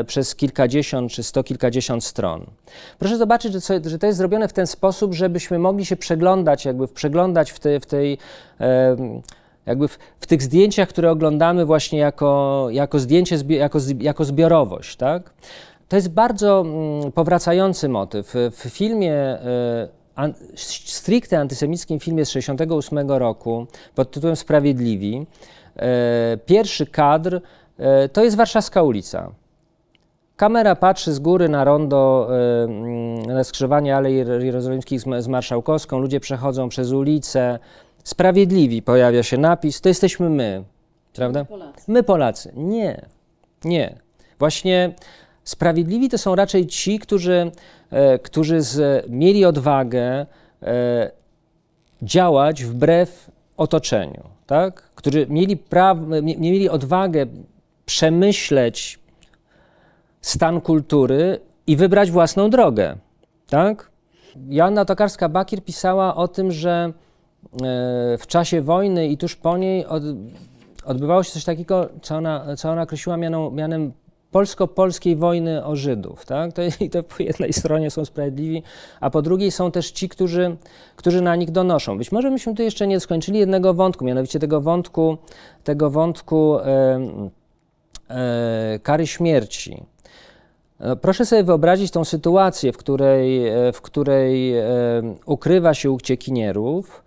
Speaker 2: przez kilkadziesiąt czy sto kilkadziesiąt stron. Proszę zobaczyć, że, że to jest zrobione w ten sposób, żebyśmy mogli się przeglądać, jakby przeglądać w, te, w tej jakby w, w, tych zdjęciach, które oglądamy właśnie jako, jako zdjęcie, jako, jako zbiorowość, tak? To jest bardzo mm, powracający motyw. W filmie e, an, stricte antysemickim filmie z 1968 roku pod tytułem Sprawiedliwi, e, pierwszy kadr to jest Warszawska ulica. Kamera patrzy z góry na rondo, y, na skrzyżowanie Alei Jerozolimskich z, z Marszałkowską. Ludzie przechodzą przez ulicę. Sprawiedliwi pojawia się napis. To jesteśmy my. Prawda? My Polacy. My Polacy. Nie. Nie. Właśnie sprawiedliwi to są raczej ci, którzy, e, którzy z, mieli odwagę e, działać wbrew otoczeniu, tak? którzy mieli, pra, mieli odwagę przemyśleć stan kultury i wybrać własną drogę. Tak? Joanna Tokarska-Bakir pisała o tym, że e, w czasie wojny i tuż po niej od, odbywało się coś takiego, co ona, co ona określiła mianą, mianem polsko-polskiej wojny o Żydów. Tak? To, I to po jednej stronie są sprawiedliwi, a po drugiej są też ci, którzy, którzy na nich donoszą. Być może myśmy tu jeszcze nie skończyli jednego wątku, mianowicie tego wątku, tego wątku e, e, kary śmierci. No, proszę sobie wyobrazić tą sytuację, w której, e, w której e, ukrywa się uciekinierów.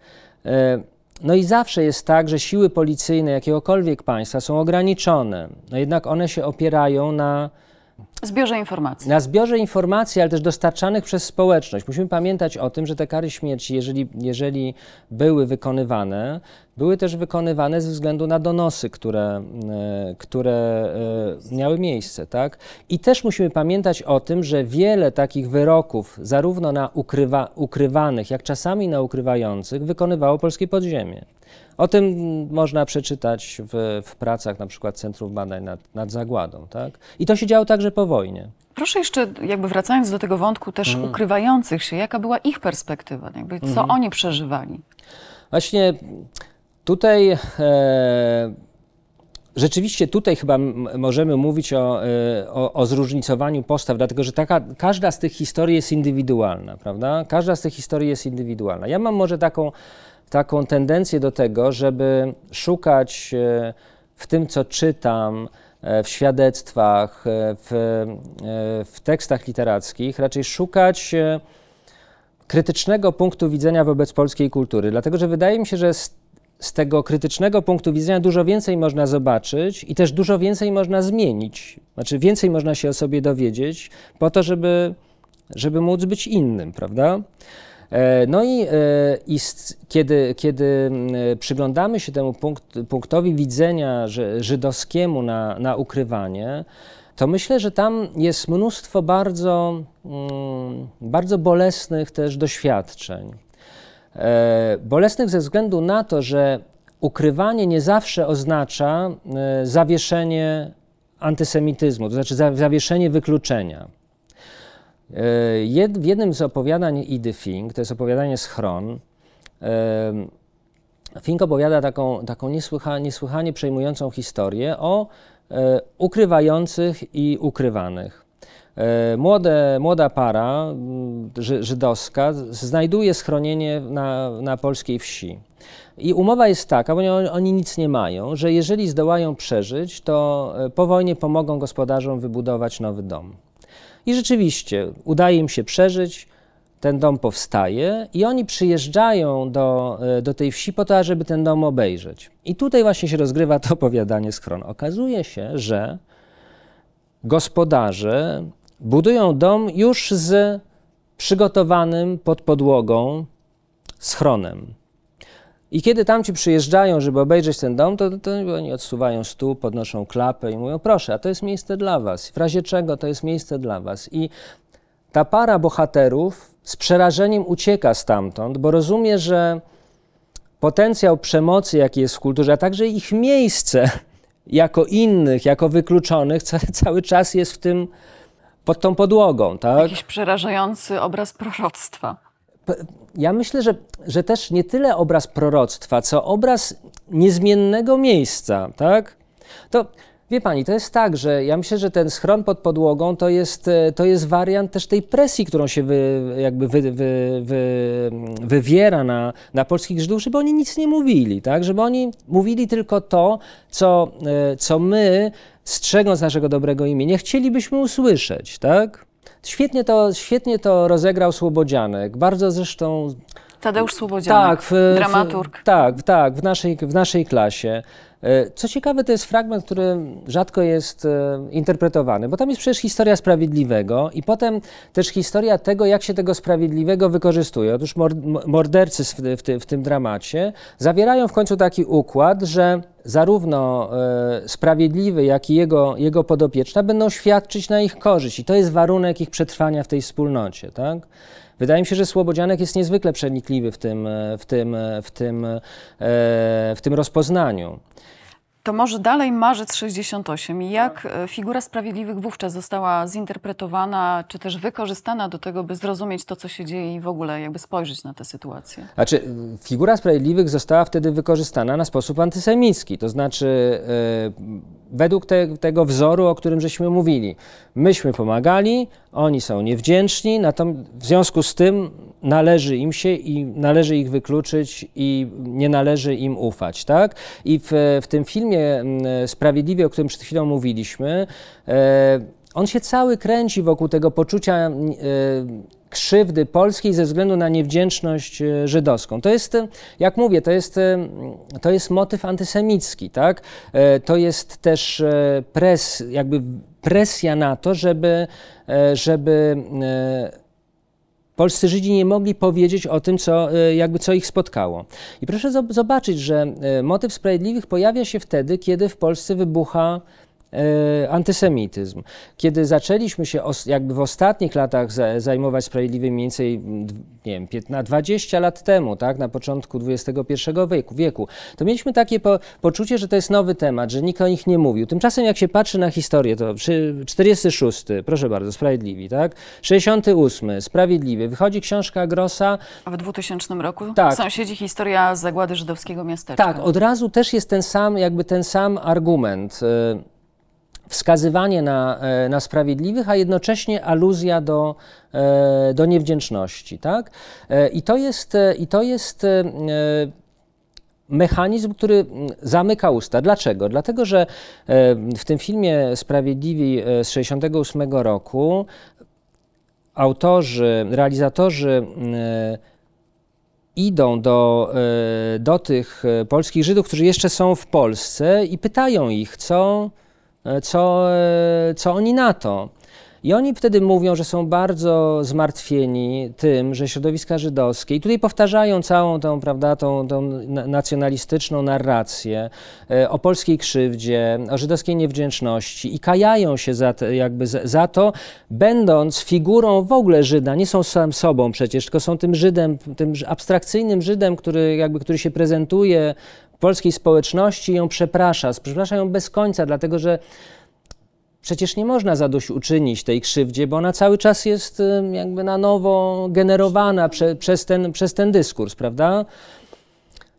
Speaker 2: E, no i zawsze jest tak, że siły policyjne jakiegokolwiek państwa są ograniczone. No jednak one się opierają na
Speaker 1: Zbiorze informacji.
Speaker 2: Na zbiorze informacji, ale też dostarczanych przez społeczność. Musimy pamiętać o tym, że te kary śmierci, jeżeli, jeżeli były wykonywane, były też wykonywane ze względu na donosy, które, e, które e, miały miejsce. Tak? I też musimy pamiętać o tym, że wiele takich wyroków, zarówno na ukrywa, ukrywanych, jak czasami na ukrywających, wykonywało polskie podziemie. O tym można przeczytać w, w pracach na przykład Centrum Badań nad, nad Zagładą. Tak? I to się działo także po wojnie.
Speaker 1: Proszę jeszcze, jakby wracając do tego wątku też mm. ukrywających się, jaka była ich perspektywa, jakby co mm. oni przeżywali?
Speaker 2: Właśnie tutaj e, rzeczywiście tutaj chyba możemy mówić o, e, o, o, zróżnicowaniu postaw, dlatego że taka, każda z tych historii jest indywidualna, prawda? Każda z tych historii jest indywidualna. Ja mam może taką taką tendencję do tego, żeby szukać e, w tym, co czytam, e, w świadectwach, e, w, w tekstach literackich, raczej szukać krytycznego punktu widzenia wobec polskiej kultury. Dlatego, że wydaje mi się, że z, z tego krytycznego punktu widzenia dużo więcej można zobaczyć i też dużo więcej można zmienić. Znaczy, więcej można się o sobie dowiedzieć, po to, żeby, żeby móc być innym, prawda? E, no i, e, i kiedy, kiedy przyglądamy się temu punkt, punktowi widzenia żydowskiemu na, na ukrywanie, to myślę, że tam jest mnóstwo bardzo, mm, bardzo bolesnych też doświadczeń. E, bolesnych ze względu na to, że ukrywanie nie zawsze oznacza zawieszenie antysemityzmu, to znaczy zawieszenie wykluczenia. E, w jednym z opowiadań Idy Fink, to jest opowiadanie Schron, e, Fink opowiada taką, taką niesłychanie, niesłychanie przejmującą historię o e, ukrywających i ukrywanych. Młode, młoda para żydowska znajduje schronienie na, na polskiej wsi. I umowa jest taka, bo oni, oni, nic nie mają, że jeżeli zdołają przeżyć, to po wojnie pomogą gospodarzom wybudować nowy dom. I rzeczywiście udaje im się przeżyć, ten dom powstaje i oni przyjeżdżają do, e, do tej wsi po to, żeby ten dom obejrzeć. I tutaj właśnie się rozgrywa to opowiadanie z Kron. Okazuje się, że gospodarze budują dom już z przygotowanym pod podłogą schronem. I kiedy tamci przyjeżdżają, żeby obejrzeć ten dom, to, to oni odsuwają stół, podnoszą klapę i mówią: Proszę, a to jest miejsce dla Was. W razie czego to jest miejsce dla Was. I ta para bohaterów z przerażeniem ucieka stamtąd, bo rozumie, że potencjał przemocy, jaki jest w kulturze, a także ich miejsce jako innych, jako wykluczonych, cały czas jest w tym, pod tą podłogą. Tak?
Speaker 1: Jakiś przerażający obraz proroctwa
Speaker 2: ja myślę, że, że też nie tyle obraz proroctwa, co obraz niezmiennego miejsca, tak? To wie pani, to jest tak, że ja myślę, że ten schron pod podłogą to jest, e, to jest wariant też tej presji, którą się wy, jakby wy, wy, wy, wywiera na, na polskich Żydów, żeby oni nic nie mówili, tak? Żeby oni mówili tylko to, co, e, co my, strzegąc naszego dobrego imienia, chcielibyśmy usłyszeć, tak? Świetnie to, świetnie to rozegrał Słobodzianek. Bardzo zresztą.
Speaker 1: Tadeusz Słobodzianek, tak, w, dramaturg.
Speaker 2: W, tak, tak, w naszej, w naszej klasie. E, co ciekawe, to jest fragment, który rzadko jest e, interpretowany, bo tam jest przecież historia sprawiedliwego i potem też historia tego, jak się tego sprawiedliwego wykorzystuje. Otóż mordercy w, tym dramacie zawierają w końcu taki układ, że zarówno e, sprawiedliwy, jak i jego, jego podopieczna będą świadczyć na ich korzyść i to jest warunek ich przetrwania w tej wspólnocie. Tak? Wydaje mi się, że Słobodzianek jest niezwykle przenikliwy w tym, w tym, w tym, w tym rozpoznaniu.
Speaker 1: To może dalej marzec 68. Jak e, figura sprawiedliwych wówczas została zinterpretowana, czy też wykorzystana do tego, by zrozumieć to, co się dzieje i w ogóle jakby spojrzeć na tę sytuację?
Speaker 2: Znaczy, figura sprawiedliwych została wtedy wykorzystana na sposób antysemicki, to znaczy e, według te, tego wzoru, o którym żeśmy mówili. Myśmy pomagali, oni są niewdzięczni, w związku z tym należy im się i należy ich wykluczyć i nie należy im ufać, tak? I w, w tym filmie mm, Sprawiedliwie, o którym przed chwilą mówiliśmy, e, on się cały kręci wokół tego poczucia e, krzywdy polskiej ze względu na niewdzięczność e, żydowską. To jest, jak mówię, to jest, to jest motyw antysemicki, tak? To jest też pres, jakby presja na to, żeby, żeby polscy Żydzi nie mogli powiedzieć o tym, co, e, jakby co ich spotkało. I proszę zobaczyć, że e, motyw sprawiedliwych pojawia się wtedy, kiedy w Polsce wybucha antysemityzm. Kiedy zaczęliśmy się jakby w ostatnich latach za, zajmować sprawiedliwym mniej więcej, nie wiem, 15, 20 lat temu, tak, na początku XXI wieku, wieku, to mieliśmy takie po, poczucie, że to jest nowy temat, że nikt o nich nie mówił. Tymczasem jak się patrzy na historię, to 46, proszę bardzo, Sprawiedliwi, tak, 68, Sprawiedliwy, wychodzi książka Grossa.
Speaker 1: A w 2000 roku tak. sąsiedzi historia zagłady żydowskiego miasteczka.
Speaker 2: Tak, od razu też jest ten sam, jakby ten sam argument. Y, wskazywanie na, e, na sprawiedliwych, a jednocześnie aluzja do, e, do niewdzięczności. Tak? E, I to jest, i to jest mechanizm, który zamyka usta. Dlaczego? Dlatego, że w tym filmie Sprawiedliwi z 1968 roku autorzy, realizatorzy idą do, do tych polskich Żydów, którzy jeszcze są w Polsce i pytają ich, co, co, e, co oni na to. I oni wtedy mówią, że są bardzo zmartwieni tym, że środowiska żydowskie, i tutaj powtarzają całą tą, prawda, tą, tą nacjonalistyczną narrację e, o polskiej krzywdzie, o żydowskiej niewdzięczności i kajają się za, jakby za, za to, będąc figurą w ogóle Żyda, nie są sam sobą przecież, tylko są tym Żydem, tym abstrakcyjnym Żydem, który, jakby, który się prezentuje polskiej społeczności ją przeprasza, przeprasza ją bez końca, dlatego że przecież nie można zadośćuczynić tej krzywdzie, bo ona cały czas jest jakby na nowo generowana prze, przez, ten, przez ten dyskurs, prawda?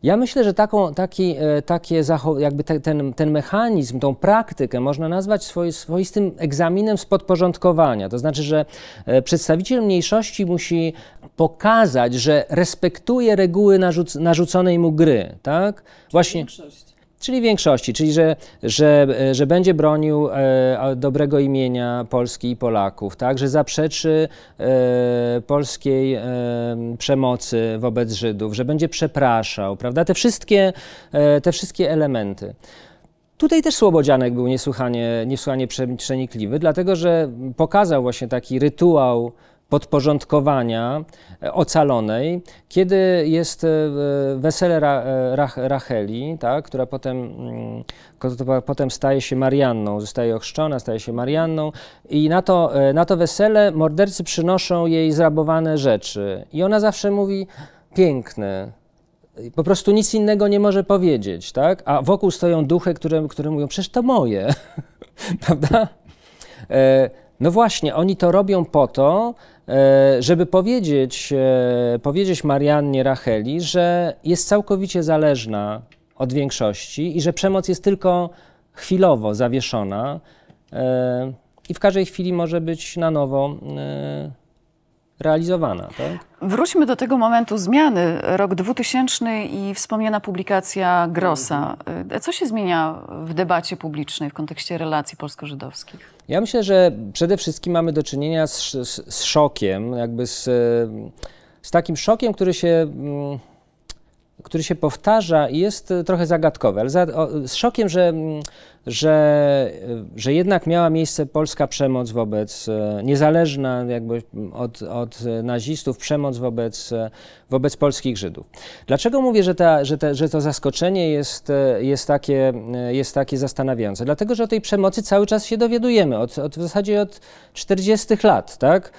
Speaker 2: Ja myślę, że taką, taki, e, takie jakby te, ten, ten mechanizm, tą praktykę można nazwać swoistym egzaminem z podporządkowania. To znaczy, że e, przedstawiciel mniejszości musi pokazać, że respektuje reguły narzuc narzuconej mu gry. Tak?
Speaker 1: Właśnie. Większość.
Speaker 2: Czyli większości, czyli że, że, że będzie bronił e, dobrego imienia Polski i Polaków, tak? że zaprzeczy e, polskiej e, przemocy wobec Żydów, że będzie przepraszał, prawda? Te wszystkie, e, te wszystkie elementy. Tutaj też Słobodzianek był niesłychanie, niesłychanie przenikliwy, dlatego że pokazał właśnie taki rytuał podporządkowania e, ocalonej, kiedy jest e, wesele e, Racheli, tak, która potem, mm, potem staje się Marianną, zostaje ochrzczona, staje się Marianną i na to, na to wesele mordercy przynoszą jej zrabowane rzeczy i ona zawsze mówi piękne, po prostu nic innego nie może powiedzieć, tak? A wokół stoją duchy, które, które mówią, przecież to moje, prawda? No właśnie, oni to robią po to, e, żeby powiedzieć, e, powiedzieć Mariannie Racheli, że jest całkowicie zależna od większości i że przemoc jest tylko chwilowo zawieszona e, i w każdej chwili może być na nowo realizowana. Tak?
Speaker 1: Wróćmy do tego momentu zmiany. Rok 2000 i wspomniana publikacja Grossa. Co się zmienia w debacie publicznej w kontekście relacji polsko-żydowskich?
Speaker 2: Ja myślę, że przede wszystkim mamy do czynienia z, z, z szokiem, jakby z, z takim szokiem, który się mm, który się powtarza i jest trochę zagadkowy, ale za, o, z szokiem, że, że, że jednak miała miejsce polska przemoc wobec, e, niezależna jakby od, od nazistów, przemoc wobec, e, wobec polskich Żydów. Dlaczego mówię, że, ta, że, te, że to zaskoczenie jest, e, jest, takie, jest takie zastanawiające? Dlatego, że o tej przemocy cały czas się dowiadujemy, od, od w zasadzie od 40 lat, tak?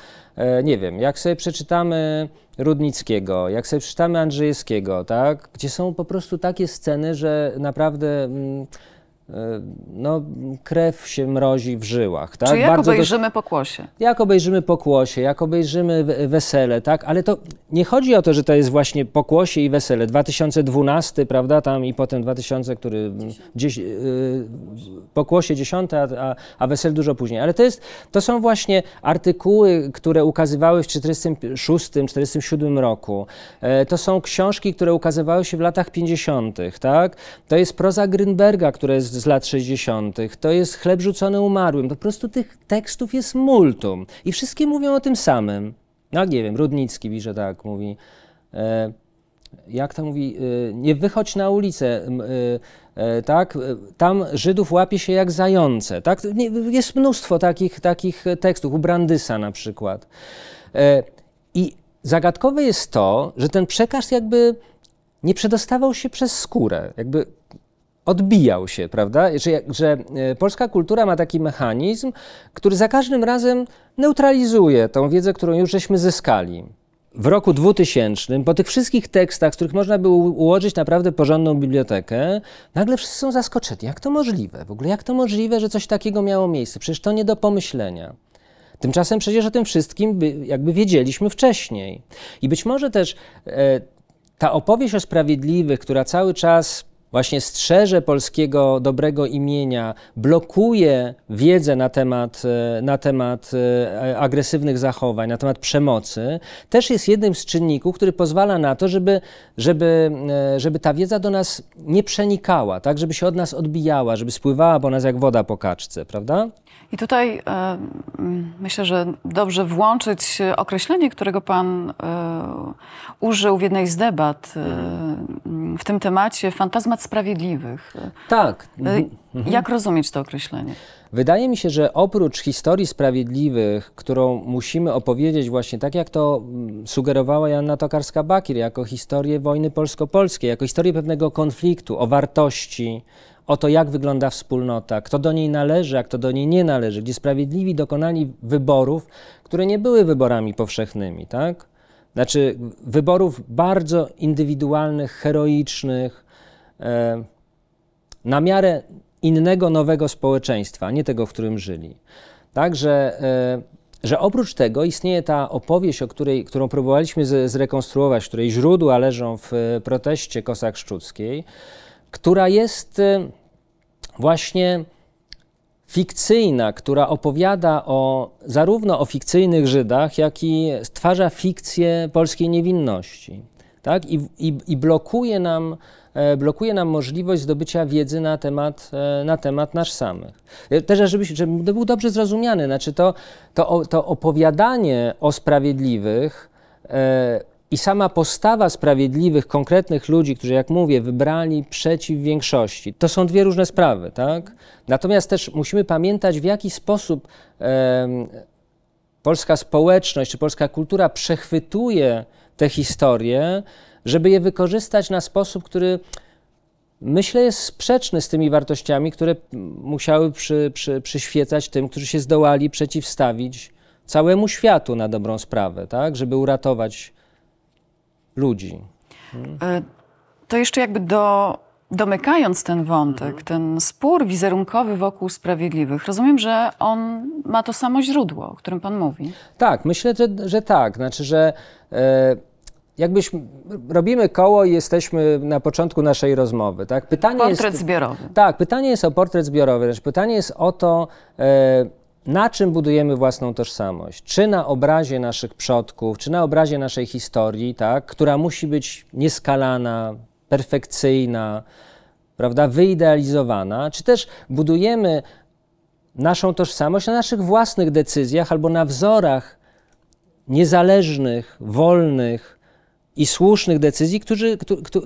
Speaker 2: Nie wiem, jak sobie przeczytamy Rudnickiego, jak sobie przeczytamy Andrzejewskiego, tak? Gdzie są po prostu takie sceny, że naprawdę... Mm, no, krew się mrozi w żyłach. Tak?
Speaker 1: Czy jak Bardzo obejrzymy do... pokłosie?
Speaker 2: Jak obejrzymy pokłosie, jak obejrzymy wesele, tak? Ale to nie chodzi o to, że to jest właśnie pokłosie i wesele. 2012, prawda, tam i potem 2000, który... Dzies... Y, pokłosie 10, a, a wesele dużo później. Ale to, jest, to są właśnie artykuły, które ukazywały w 46, 47 roku. E, to są książki, które ukazywały się w latach 50., tak? To jest proza Grünberga, która jest z lat 60., to jest chleb rzucony umarłym. Po prostu tych tekstów jest multum i wszystkie mówią o tym samym. No nie wiem, Rudnicki pisze tak, mówi. E, jak to mówi, e, nie wychodź na ulicę, e, e tak, tam Żydów łapie się jak zające, tak, jest mnóstwo takich, takich tekstów, u Brandysa na przykład. E, I zagadkowe jest to, że ten przekaz jakby nie przedostawał się przez skórę, jakby odbijał się, prawda? Że, że e, polska kultura ma taki mechanizm, który za każdym razem neutralizuje tą wiedzę, którą już żeśmy zyskali. W roku 2000, po tych wszystkich tekstach, z których można było ułożyć naprawdę porządną bibliotekę, nagle wszyscy są zaskoczeni. Jak to możliwe? W ogóle jak to możliwe, że coś takiego miało miejsce? Przecież to nie do pomyślenia. Tymczasem przecież o tym wszystkim by, jakby wiedzieliśmy wcześniej. I być może też e, ta opowieść o sprawiedliwych, która cały czas właśnie strzeże polskiego dobrego imienia, blokuje wiedzę na temat, e, na temat e, agresywnych zachowań, na temat przemocy, też jest jednym z czynników, który pozwala na to, żeby, żeby, e, żeby ta wiedza do nas nie przenikała, tak, żeby się od nas odbijała, żeby spływała po nas jak woda po kaczce, prawda?
Speaker 1: I tutaj e, myślę, że dobrze włączyć określenie, którego Pan e, użył w jednej z debat e, w tym temacie. Fantazmat sprawiedliwych.
Speaker 2: Tak.
Speaker 1: Mhm. Jak rozumieć to określenie?
Speaker 2: Wydaje mi się, że oprócz historii sprawiedliwych, którą musimy opowiedzieć właśnie tak, jak to sugerowała Janna Tokarska-Bakir, jako historię wojny polsko-polskiej, jako historię pewnego konfliktu o wartości, o to, jak wygląda wspólnota, kto do niej należy, a kto do niej nie należy, gdzie sprawiedliwi dokonali wyborów, które nie były wyborami powszechnymi, tak? Znaczy wyborów bardzo indywidualnych, heroicznych, na miarę innego, nowego społeczeństwa, nie tego, w którym żyli. Także, e, że oprócz tego istnieje ta opowieść, o której, którą próbowaliśmy zrekonstruować, której źródła leżą w e, proteście Kosak-Szczuckiej, która jest właśnie fikcyjna, która opowiada o, zarówno o fikcyjnych Żydach, jak i stwarza fikcję polskiej niewinności. Tak? I, i, i blokuje, nam, e, blokuje nam możliwość zdobycia wiedzy na temat, e, na temat nasz samych. E, też, żeby, żeby był dobrze zrozumiany, znaczy to, to, to opowiadanie o sprawiedliwych i sama postawa sprawiedliwych, konkretnych ludzi, którzy, jak mówię, wybrali przeciw większości, to są dwie różne sprawy, tak? Natomiast też musimy pamiętać, w jaki sposób e, polska społeczność czy polska kultura przechwytuje te historie, żeby je wykorzystać na sposób, który myślę jest sprzeczny z tymi wartościami, które musiały przy, przy, przyświecać tym, którzy się zdołali przeciwstawić całemu światu na dobrą sprawę, tak? żeby uratować ludzi.
Speaker 1: E, to jeszcze jakby do, domykając ten wątek, mhm. ten spór wizerunkowy wokół sprawiedliwych, rozumiem, że on ma to samo źródło, o którym Pan mówi.
Speaker 2: Tak, myślę, że, że tak. Znaczy, że e, jakbyśmy robimy koło i jesteśmy na początku naszej rozmowy. Tak?
Speaker 1: Pytanie portret jest, zbiorowy.
Speaker 2: Tak, pytanie jest o portret zbiorowy. Znaczy, pytanie jest o to, e, na czym budujemy własną tożsamość? Czy na obrazie naszych przodków, czy na obrazie naszej historii, tak, która musi być nieskalana, perfekcyjna, prawda, wyidealizowana, czy też budujemy naszą tożsamość na naszych własnych decyzjach albo na wzorach niezależnych, wolnych i słusznych decyzji, którzy,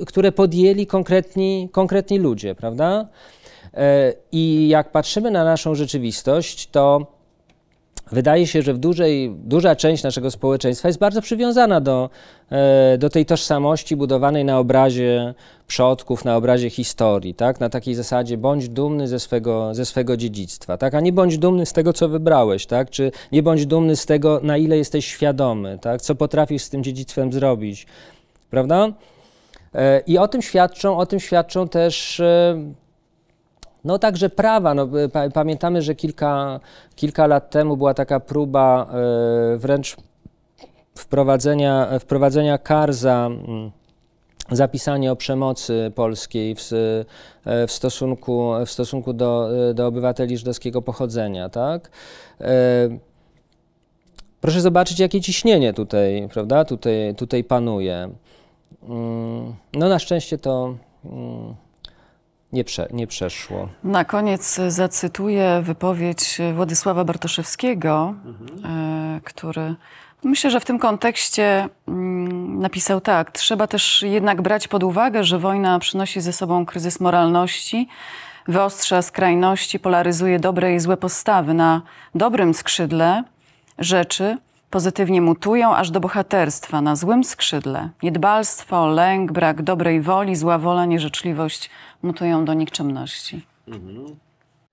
Speaker 2: które podjęli konkretni, konkretni ludzie, prawda? E, I jak patrzymy na naszą rzeczywistość, to wydaje się, że w dużej, duża część naszego społeczeństwa jest bardzo przywiązana do, e, do tej tożsamości budowanej na obrazie przodków, na obrazie historii, tak? na takiej zasadzie bądź dumny ze swego, ze swego dziedzictwa, tak? a nie bądź dumny z tego, co wybrałeś, tak? czy nie bądź dumny z tego, na ile jesteś świadomy, tak? co potrafisz z tym dziedzictwem zrobić. Prawda? E, I o tym świadczą, o tym świadczą też No także prawa. No, pa, pamiętamy, że kilka, kilka lat temu była taka próba e, wręcz wprowadzenia, wprowadzenia kar za mm, zapisanie o przemocy polskiej w, e, w, stosunku, w stosunku do, do obywateli żydowskiego pochodzenia. Tak? Proszę zobaczyć, jakie ciśnienie tutaj, prawda, tutaj, tutaj panuje. Mm, no na szczęście to mm, nie, prze, nie przeszło.
Speaker 1: Na koniec zacytuję wypowiedź Władysława Bartoszewskiego, mhm. który myślę, że w tym kontekście mm, napisał tak: Trzeba też jednak brać pod uwagę, że wojna przynosi ze sobą kryzys moralności, wyostrza skrajności, polaryzuje dobre i złe postawy. Na dobrym skrzydle rzeczy pozytywnie mutują aż do bohaterstwa, na złym skrzydle niedbalstwo, lęk, brak dobrej woli, zła wola, nieżyczliwość mutują do nikczemności. Mhm.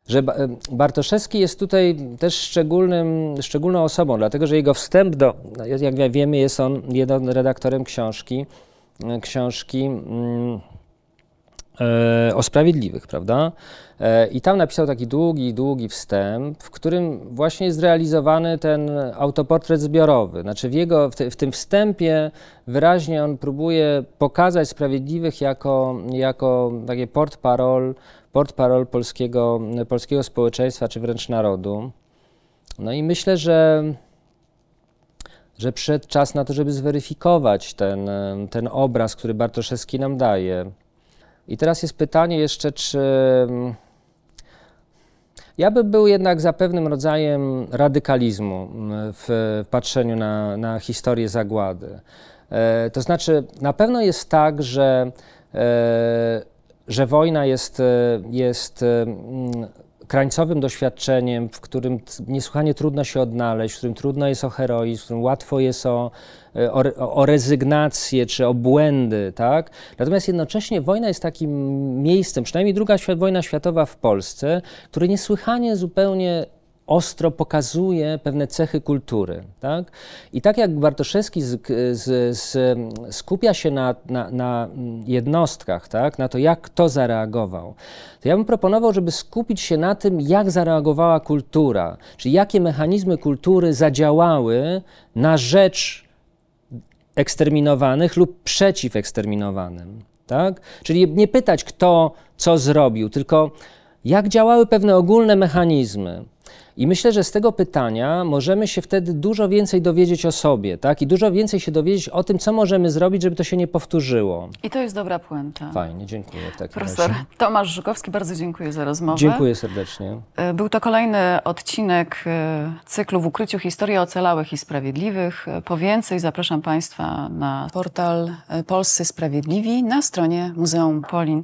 Speaker 2: Że Bartoszewski jest tutaj też szczególnym, szczególną osobą, dlatego że jego wstęp do, jak wiemy, jest on jednym redaktorem książki, książki mm, e, o sprawiedliwych, prawda? E, I tam napisał taki długi, długi wstęp, w którym właśnie jest zrealizowany ten autoportret zbiorowy. Znaczy w, jego, w, te, w tym wstępie wyraźnie on próbuje pokazać sprawiedliwych jako, jako takie port parol, port parol polskiego, polskiego społeczeństwa, czy wręcz narodu. No i myślę, że, że przyszedł czas na to, żeby zweryfikować ten, ten obraz, który Bartoszewski nam daje. I teraz jest pytanie jeszcze, czy ja bym był jednak za pewnym rodzajem radykalizmu w patrzeniu na, na historię zagłady. E, to znaczy, na pewno jest tak, że, e, że wojna jest, e, jest krańcowym doświadczeniem, w którym niesłychanie trudno się odnaleźć, w którym trudno jest o heroizm, w którym łatwo jest o, e, o, o rezygnację czy o błędy, tak? Natomiast jednocześnie wojna jest takim miejscem, przynajmniej druga wojna światowa w Polsce, które niesłychanie zupełnie ostro pokazuje pewne cechy kultury. Tak? I tak jak Bartoszewski z, z, z, skupia się na, na, na, jednostkach, tak? na to, jak kto zareagował, to ja bym proponował, żeby skupić się na tym, jak zareagowała kultura, czyli jakie mechanizmy kultury zadziałały na rzecz eksterminowanych lub przeciw eksterminowanym. Tak? Czyli nie pytać, kto co zrobił, tylko jak działały pewne ogólne mechanizmy. I myślę, że z tego pytania możemy się wtedy dużo więcej dowiedzieć o sobie, tak? I dużo więcej się dowiedzieć o tym, co możemy zrobić, żeby to się nie powtórzyło.
Speaker 1: I to jest dobra puenta.
Speaker 2: Fajnie, dziękuję w
Speaker 1: Profesor
Speaker 2: razie.
Speaker 1: Tomasz Żukowski, bardzo dziękuję za rozmowę.
Speaker 2: Dziękuję serdecznie.
Speaker 1: E, był to kolejny odcinek e, cyklu w ukryciu Historii ocalałych i sprawiedliwych. E, po więcej zapraszam Państwa na portal Polscy Sprawiedliwi na stronie Muzeum Polin.